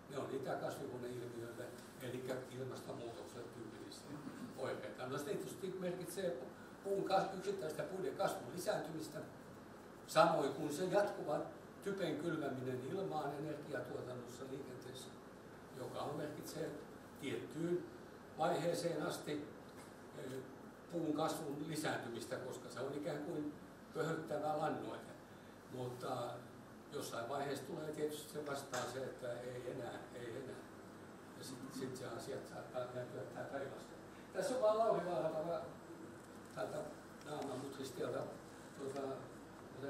Speaker 2: Ne on niitä kasvihuoneilmiöitä, eli ilmastonmuutoksen tyypillisiä oireita. No se tietysti merkitsee puun, yksittäistä puiden kasvun lisääntymistä, samoin kuin se jatkuva typen kylväminen ilmaan energiatuotannossa liikenteessä, joka on merkitsee tiettyyn vaiheeseen asti puun kasvun lisääntymistä, koska se on ikään kuin pöhöttävä lannoite. Mutta jossain vaiheessa tulee tietysti vastaan se, että ei enää, ei enää. Ja sitten sit se asiat saattaa kääntyä tämä päinvastoin. Tässä on vaan Lauri Vaaralla täältä Naamamutristilta tuota,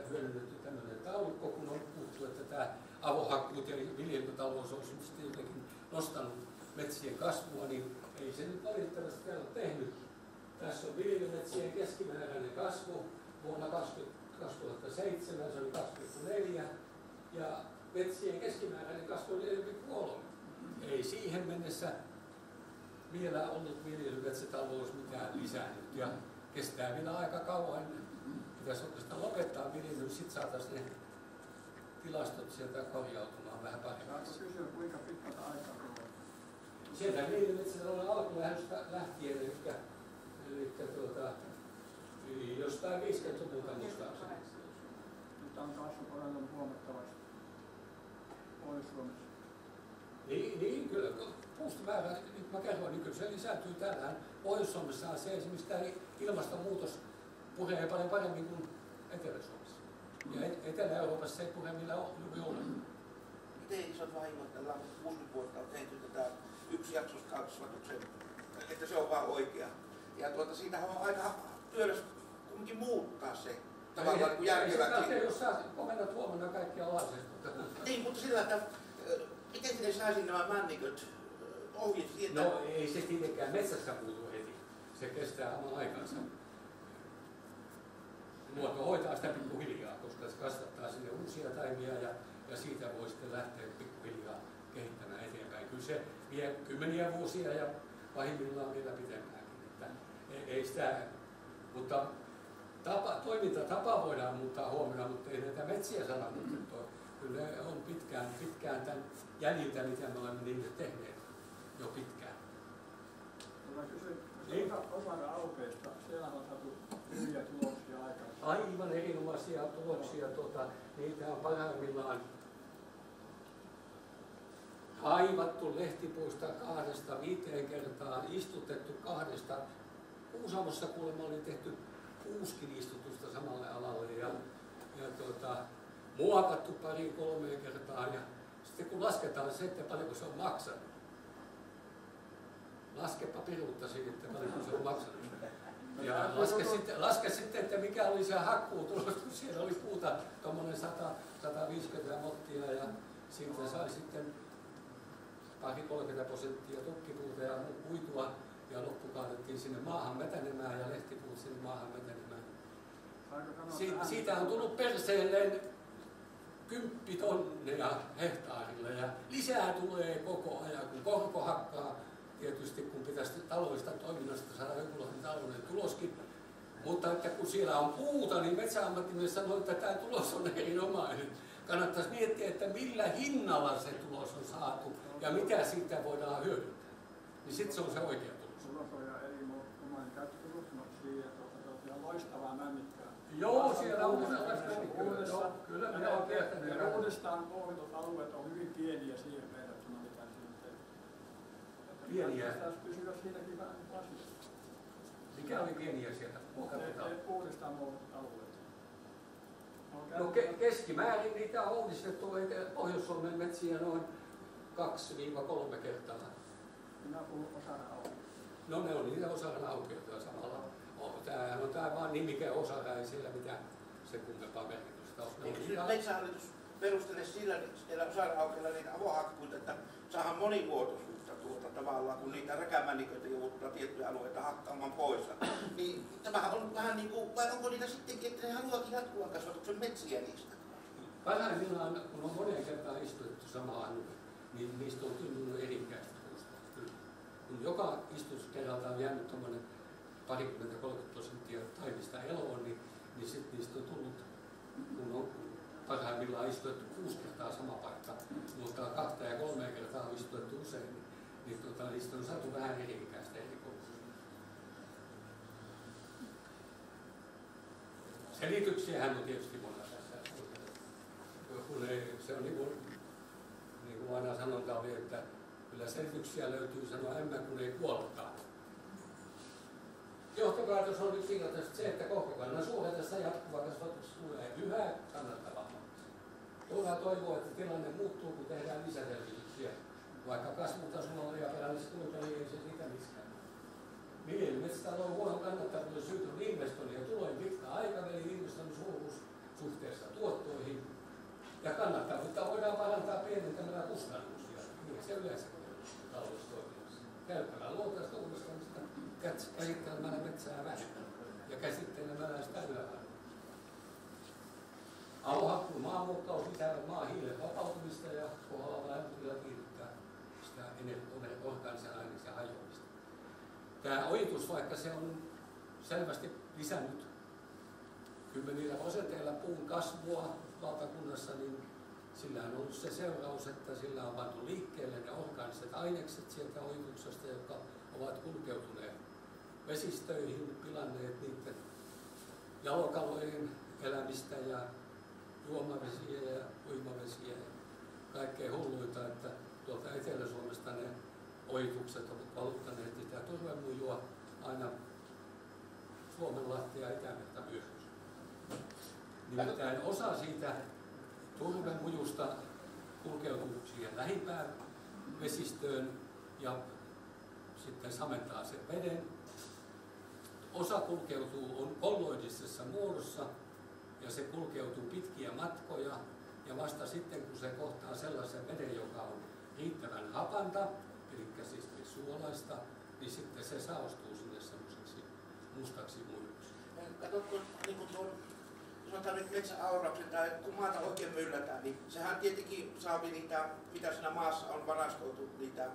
Speaker 2: hyödynnetty tämmöinen taulukko, kun on puhuttu, että tämä avohakkuut ja viljelytalous olisi jotenkin nostanut metsien kasvua, niin ei se nyt valitettavasti vielä ole tehnyt. Tässä on viljelymetsien keskimääräinen kasvu vuonna 2007, se oli 2,4 ja metsien keskimääräinen kasvu oli 4,3. Ei siihen mennessä vielä ollut viljelymetsätalous mitään lisännyt ja kestää vielä aika kauan. Pitäisi oikeastaan lopettaa viljely, sitten saataisiin ne tilastot sieltä korjautumaan vähän paremmin.
Speaker 4: Kysyä, kuinka pitkältä aikaa
Speaker 2: Sieltä viljelymetsätalouden alkulähdöstä lähtien, eli, eli tuota, jostain 50-luvulta muistaakseni.
Speaker 4: Nyt on kasvu parantunut huomattavasti Pohjois-Suomessa.
Speaker 2: Niin, niin kyllä. Puustomäärä, niin kuin mä kerroin, niin kyllä se lisääntyy täällä. Pohjois-Suomessa on se esimerkiksi tämä ilmastonmuutos puree paljon paremmin kuin Etelä-Suomessa. Ja Etelä-Euroopassa se ei pure millä juuri ollenkaan.
Speaker 5: Miten isot vahingot tällä 60 vuotta on tehty tätä yksi jaksoskasvatuksen, että se on vaan oikea. Ja tuota, siitä on aika työläs kuitenkin muuttaa se tavallaan niin järkeväksi.
Speaker 2: Ei, jos sä komennat huomenna kaikkia laseja.
Speaker 5: Niin, mutta sillä, että miten sinne saisi nämä männiköt ohi sieltä?
Speaker 2: No ei se tietenkään metsässä puutu heti. Se kestää oman aikansa. Luonto hoitaa sitä pikkuhiljaa, koska se kasvattaa sinne uusia taimia ja, ja siitä voi sitten lähteä pikkuhiljaa kehittämään eteenpäin. Kyllä se vie kymmeniä vuosia ja pahimmillaan vielä pitempäänkin. Että ei sitä, mutta tapa, toimintatapa voidaan muuttaa huomenna, mutta ei näitä metsiä saada muutettua. Kyllä ne on pitkään, pitkään tämän jäljiltä, mitä me olemme niille tehneet jo pitkään.
Speaker 4: Mä kysyin, niin. osana aukeista, siellä on saatu hyviä tuloksia aikaan.
Speaker 2: Aivan erinomaisia tuloksia. Tuota, niitä on parhaimmillaan kaivattu lehtipuista kahdesta viiteen kertaan, istutettu kahdesta. Kuusamossa kuulemma oli tehty kuuskin istutusta samalle alalle ja, ja tuota, muokattu pari kolmeen kertaan. Ja sitten kun lasketaan se, että paljonko se on maksanut, laskepa piruutta siitä, että paljonko se on maksanut. Ja laske sitten, laske sitten, että mikä oli se hakkuutulos, kun siellä oli puuta tuommoinen 150 mottia ja siitä sai sitten pari 30 prosenttia tukkipuuta ja kuitua ja loppu kaadettiin sinne maahan metänemään ja lehtipuut sinne maahan metänemään. Si- siitä on tullut perseelleen kymppitonneja hehtaarille ja lisää tulee koko ajan, kun korko hakkaa tietysti, kun pitäisi taloudesta toiminnasta saada jonkunlainen talouden tuloskin. Mutta että kun siellä on puuta, niin metsäammattimies sanoi, että tämä tulos on erinomainen. Kannattaisi miettiä, että millä hinnalla se tulos on saatu ja mitä siitä voidaan hyödyntää. Niin sitten se on se oikea tulos.
Speaker 4: Tulos on ja erinomainen käyttötulos, no siihen tosiaan loistavaa männikkää.
Speaker 2: Joo, siellä on sellaista männikköä. Kyllä minä olen tietänyt.
Speaker 4: Ja uudestaan pohditut alueet on hyvin pieniä siihen verrattuna, mitä siinä tehdään.
Speaker 2: Pieniä?
Speaker 4: Pysyä siinäkin vähän asiassa.
Speaker 2: Mikä oli pieniä siellä?
Speaker 4: Uudestaan pohditut alueet.
Speaker 2: No ke- keskimäärin niitä on uudistettu Pohjois-Suomen metsiä noin 2-3 kertaa.
Speaker 4: Minä puhun osana auki.
Speaker 2: No ne on niitä osana samalla. Tämähän on tämä vaan nimike osana, ei sillä mitään se kummempaa merkitystä ole.
Speaker 5: Eikö ihan... metsähallitus perustele sillä, siellä osana niitä avohakkuita, että saadaan monivuotoisuutta tuota tavallaan, kun niitä räkämänniköitä joudutaan tiettyjä alueita hakkaamaan pois. Niin tämähän on vähän niin kuin, vai onko niitä sittenkin, että ne haluakin jatkuvan kasvatuksen metsiä niistä?
Speaker 2: Parhaimmillaan, kun on moneen kertaan istutettu samaan niin niistä on tullut erinkäistä Kun joka istutuskerralta on jäänyt tuommoinen parikymmentä 30 prosenttia taimista eloon, niin, niin sitten niistä on tullut, kun on parhaimmillaan istutettu kuusi kertaa sama paikka, mutta kahta ja kolme kertaa on istutettu usein, niin, niin tota, niistä on saatu vähän eri-ikäistä erikoisuutta. Selityksiähän on tietysti monta tässä. Kun ei, se on niin kuin kuin aina sanonta oli, että kyllä selityksiä löytyy sanoa enemmän kuin ei kuollutkaan. Johtopäätös on nyt yksinkertaisesti se, että kohkokannan suodatessa jatkuva kasvatus tulee yhä kannattavammaksi. Tuolla toivoo, että tilanne muuttuu, kun tehdään lisäselvityksiä, vaikka kasvutasolla oli ja perällistä niin ei se mistään. Viljelymetsätalo on huono kannattavuuden syyt on investoinnin ja tulojen pitkä aikaväli investoinnin suuruus suhteessa tuottoihin. Ja kannattavuutta voidaan parantaa pienentämällä kustannuksia. Niin se yleensä taloustoiminnassa. Käyttämällä luontaista uudistamista käsittelemällä metsää vähemmän ja käsittelemällä sitä ylävää. Avohakkuun maanmuokkaus lisäävät maan hiilen vapautumista ja kohdalla lämpötila kiihdyttää sitä orgaanisen aineksen hajoamista. Tämä ojitus, vaikka se on selvästi lisännyt kymmenillä prosenteilla puun kasvua valtakunnassa, niin sillä on ollut se seuraus, että sillä on pantu liikkeelle ne orgaaniset ainekset sieltä ojituksesta, jotka ovat kulkeutuneet vesistöihin, pilanneet niiden jalokalojen elämistä ja juomavesiä ja uimavesiä ja kaikkea hulluita, että tuolta Etelä-Suomesta ne ojitukset ovat valuttaneet sitä turvemujua aina Suomenlahtia ja Itämerta myös. Nimittäin osa siitä turvemujusta kulkeutuu siihen lähimpään vesistöön ja sitten samentaa sen veden. Osa kulkeutuu on kolloidisessa muodossa ja se kulkeutuu pitkiä matkoja ja vasta sitten kun se kohtaa sellaisen veden, joka on riittävän hapanta, eli siis suolaista, niin sitten se saostuu sinne semmoiseksi mustaksi muiduksi.
Speaker 5: Niin kuin sanotaan nyt metsäaurauksen tai kun maata oikein myllätään, niin sehän tietenkin saa niitä, mitä siinä maassa on varastoitu, niitä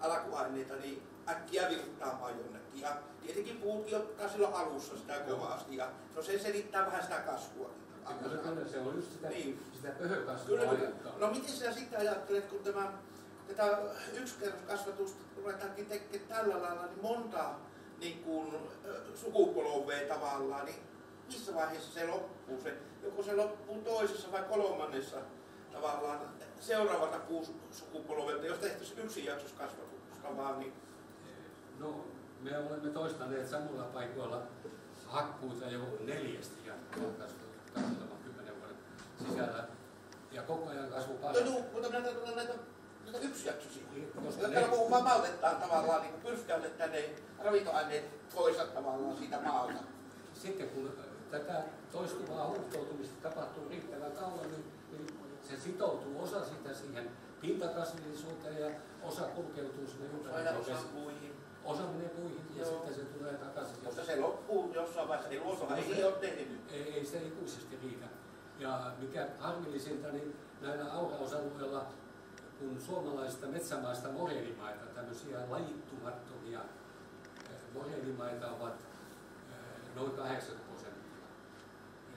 Speaker 5: alkuaineita, niin äkkiä virtaamaan jonnekin. Ja tietenkin puutkin ottaa silloin alussa sitä kovasti. Ja no se selittää vähän sitä kasvua.
Speaker 2: Kyllä, kyllä se on just sitä, niin. sitä pöhökasvua
Speaker 5: kyllä. No miten sinä sitä ajattelet, kun tämä, tätä yksikerroskasvatusta ruvetaankin tekemään tällä lailla, niin monta niin kuin, sukupolvea tavallaan, niin missä vaiheessa se loppuu se, joko se loppuu toisessa vai kolmannessa tavallaan seuraavalta sukupolvelta, jos tehtäisiin yksi jaksoskasvatusta vaan, niin
Speaker 2: No, me olemme toistaneet samalla paikoilla hakkuuta jo neljästi jatkoa kasvattamaan kymmenen vuoden sisällä. Ja koko ajan kasvu paranee.
Speaker 5: No, mutta näitä, näitä, näitä yksijaksoisia, jotka ne... kun vapautetaan tavallaan, niin pyrskäytetään ne ravintoaineet pois tavallaan siitä maalta.
Speaker 2: Sitten kun tätä toistuvaa huuhtoutumista tapahtuu riittävän kauan, niin, niin se sitoutuu osa sitä siihen pintakasvillisuuteen ja osa kulkeutuu sinne
Speaker 5: ympäristöön
Speaker 2: osa menee puihin ja Joo. sitten se tulee takaisin.
Speaker 5: Mutta se loppuu jossain vaiheessa, niin luontohan ei ole tehnyt.
Speaker 2: Ei, ei se ikuisesti riitä. Ja mikä harmillisinta, niin näillä aurausalueilla, kun suomalaisista metsämaista moreenimaita, tämmöisiä lajittumattomia eh, moreenimaita ovat eh, noin 80 prosenttia.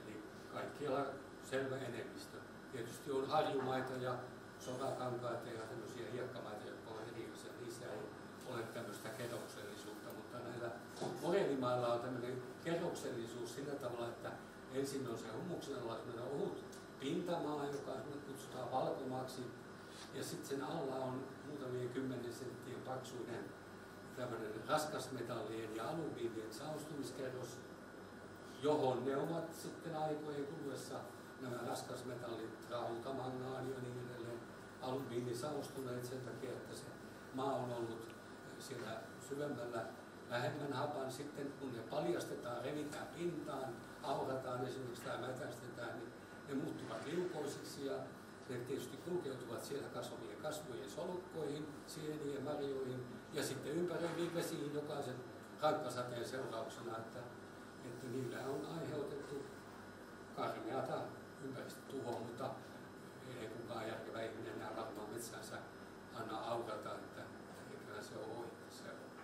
Speaker 2: Eli kaikkialla selvä enemmistö. Tietysti on harjumaita ja sorakankaita ja tämmöisiä hiekkamaita, jotka on erillisiä. Niissä ei ole tämmöistä kerroksellisuutta, mutta näillä Morelimailla on tämmöinen kerroksellisuus sillä tavalla, että ensin on se hummuksen alla semmoinen ohut pintamaa, joka kutsutaan valkomaaksi, ja sitten sen alla on muutamien kymmenen senttien paksuinen tämmöinen raskasmetallien ja alumiinien saustumiskerros, johon ne ovat sitten aikojen kuluessa nämä raskasmetallit, rauta, mangaani ja niin edelleen, alumiini saustuneet sen takia, että se maa on ollut siellä syvemmällä vähemmän hapan sitten, kun ne paljastetaan, revitään pintaan, aurataan esimerkiksi tai mätästetään, niin ne muuttuvat liukoisiksi ja ne tietysti kulkeutuvat siellä kasvavien kasvujen solukkoihin, sieniin ja marjoihin ja sitten ympäriviin vesiin jokaisen rankkasateen seurauksena, että, että niillä on aiheutettu karmeata ympäristötuhoa, mutta ei kukaan järkevä ihminen enää varmaan metsänsä anna aurata, että eiköhän se ole ohi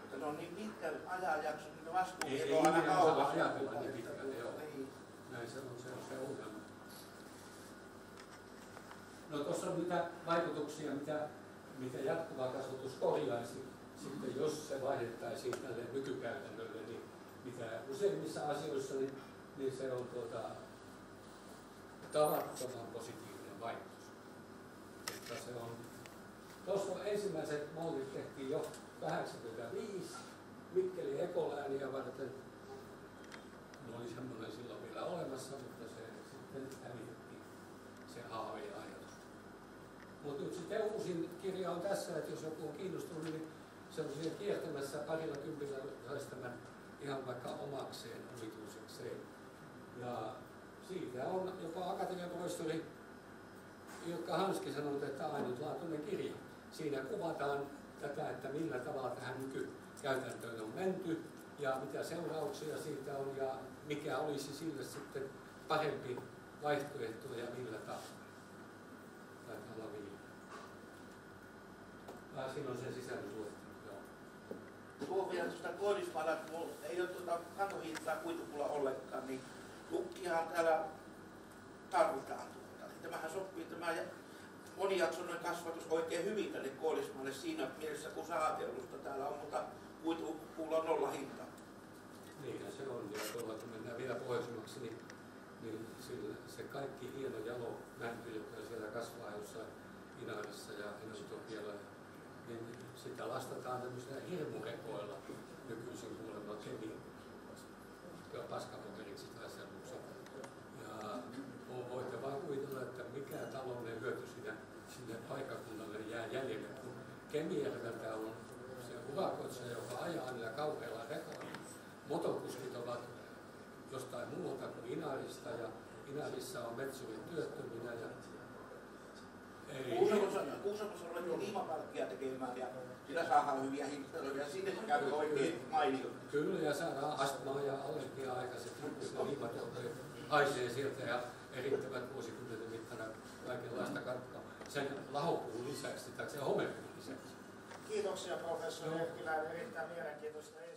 Speaker 5: että ne on niin pitkä ajanjakso, niin vastuu
Speaker 2: ei, ei, aina kauas. Ei ajatella niin pitkälle, joo. Niin. Näin se on se, on se ongelma. No tuossa on niitä vaikutuksia, mitä, mitä jatkuva kasvatus korjaisi sitten, jos se vaihdettaisiin tälle nykykäytännölle, niin mitä useimmissa asioissa, niin, niin se on tuota, tavattoman positiivinen vaikutus. Että se on, tuossa ensimmäiset mallit tehtiin jo 85 Mikkeli ekolääniä varten. Ne oli semmoinen silloin vielä olemassa, mutta se sitten hävitettiin se haave ja ajatus. Mutta nyt sitten uusin kirja on tässä, että jos joku on kiinnostunut, niin se on siellä kiertämässä parilla kympillä saisi tämän ihan vaikka omakseen omituisekseen. Ja siitä on jopa akatemian professori Jukka Hanski sanonut, että ainutlaatuinen kirja. Siinä kuvataan tätä, että millä tavalla tähän nykykäytäntöön on menty ja mitä seurauksia siitä on ja mikä olisi sille sitten parempi vaihtoehto ja millä tavalla. Taitaa. Ah, siinä on sen sisällysluettelo.
Speaker 5: Tuo vielä tuosta koillismaalla, että mulla ei ole tuota kantohintaa kuitupulla ollenkaan, niin lukkihan täällä tarvitaan tuota. Niin tämähän sopii tämä monijaksoinen kasvatus oikein hyvin tänne koillismaalle siinä mielessä, kun sahateollusta täällä on, mutta kuitupulla on nolla hinta.
Speaker 2: Niinhän se on. Ja tuolla kun mennään vielä pohjoisemmaksi, niin, niin sillä, se kaikki hieno jalo mänty, joka siellä kasvaa jossain Inarissa ja Enotopialla, niin sitä lastataan tämmöisillä hirmurekoilla nykyisin kuulemma kemiin paskapaperiksi tai selluksen. Ja voitte vaan kuvitella, että mikä talouden hyöty siinä, sinne paikakunnalle jää jäljelle, kun Kemijärveltä on se urakoitsija, joka ajaa niillä kauheilla rekoilla. Motokuskit ovat jostain muualta kuin Inarista ja Inarissa on metsurit työttöminä ja
Speaker 5: ei. Kuusamossa, Kuusamossa ruvettiin liimapalkkia tekemään ja sillä saadaan hyviä hintoja ja sinne käy oikein mainio.
Speaker 2: Kyllä ja saadaan astmaa ja allergiaa aikaiseksi, kun se liimatuotteet haisee sieltä ja erittävät vuosikymmenen mittana kaikenlaista katkaa. Sen lahopuun lisäksi tai sen homepuun. Δίδοξε,
Speaker 1: πρόφεσορ, έχει τα μία ρακέτα στα έδρα.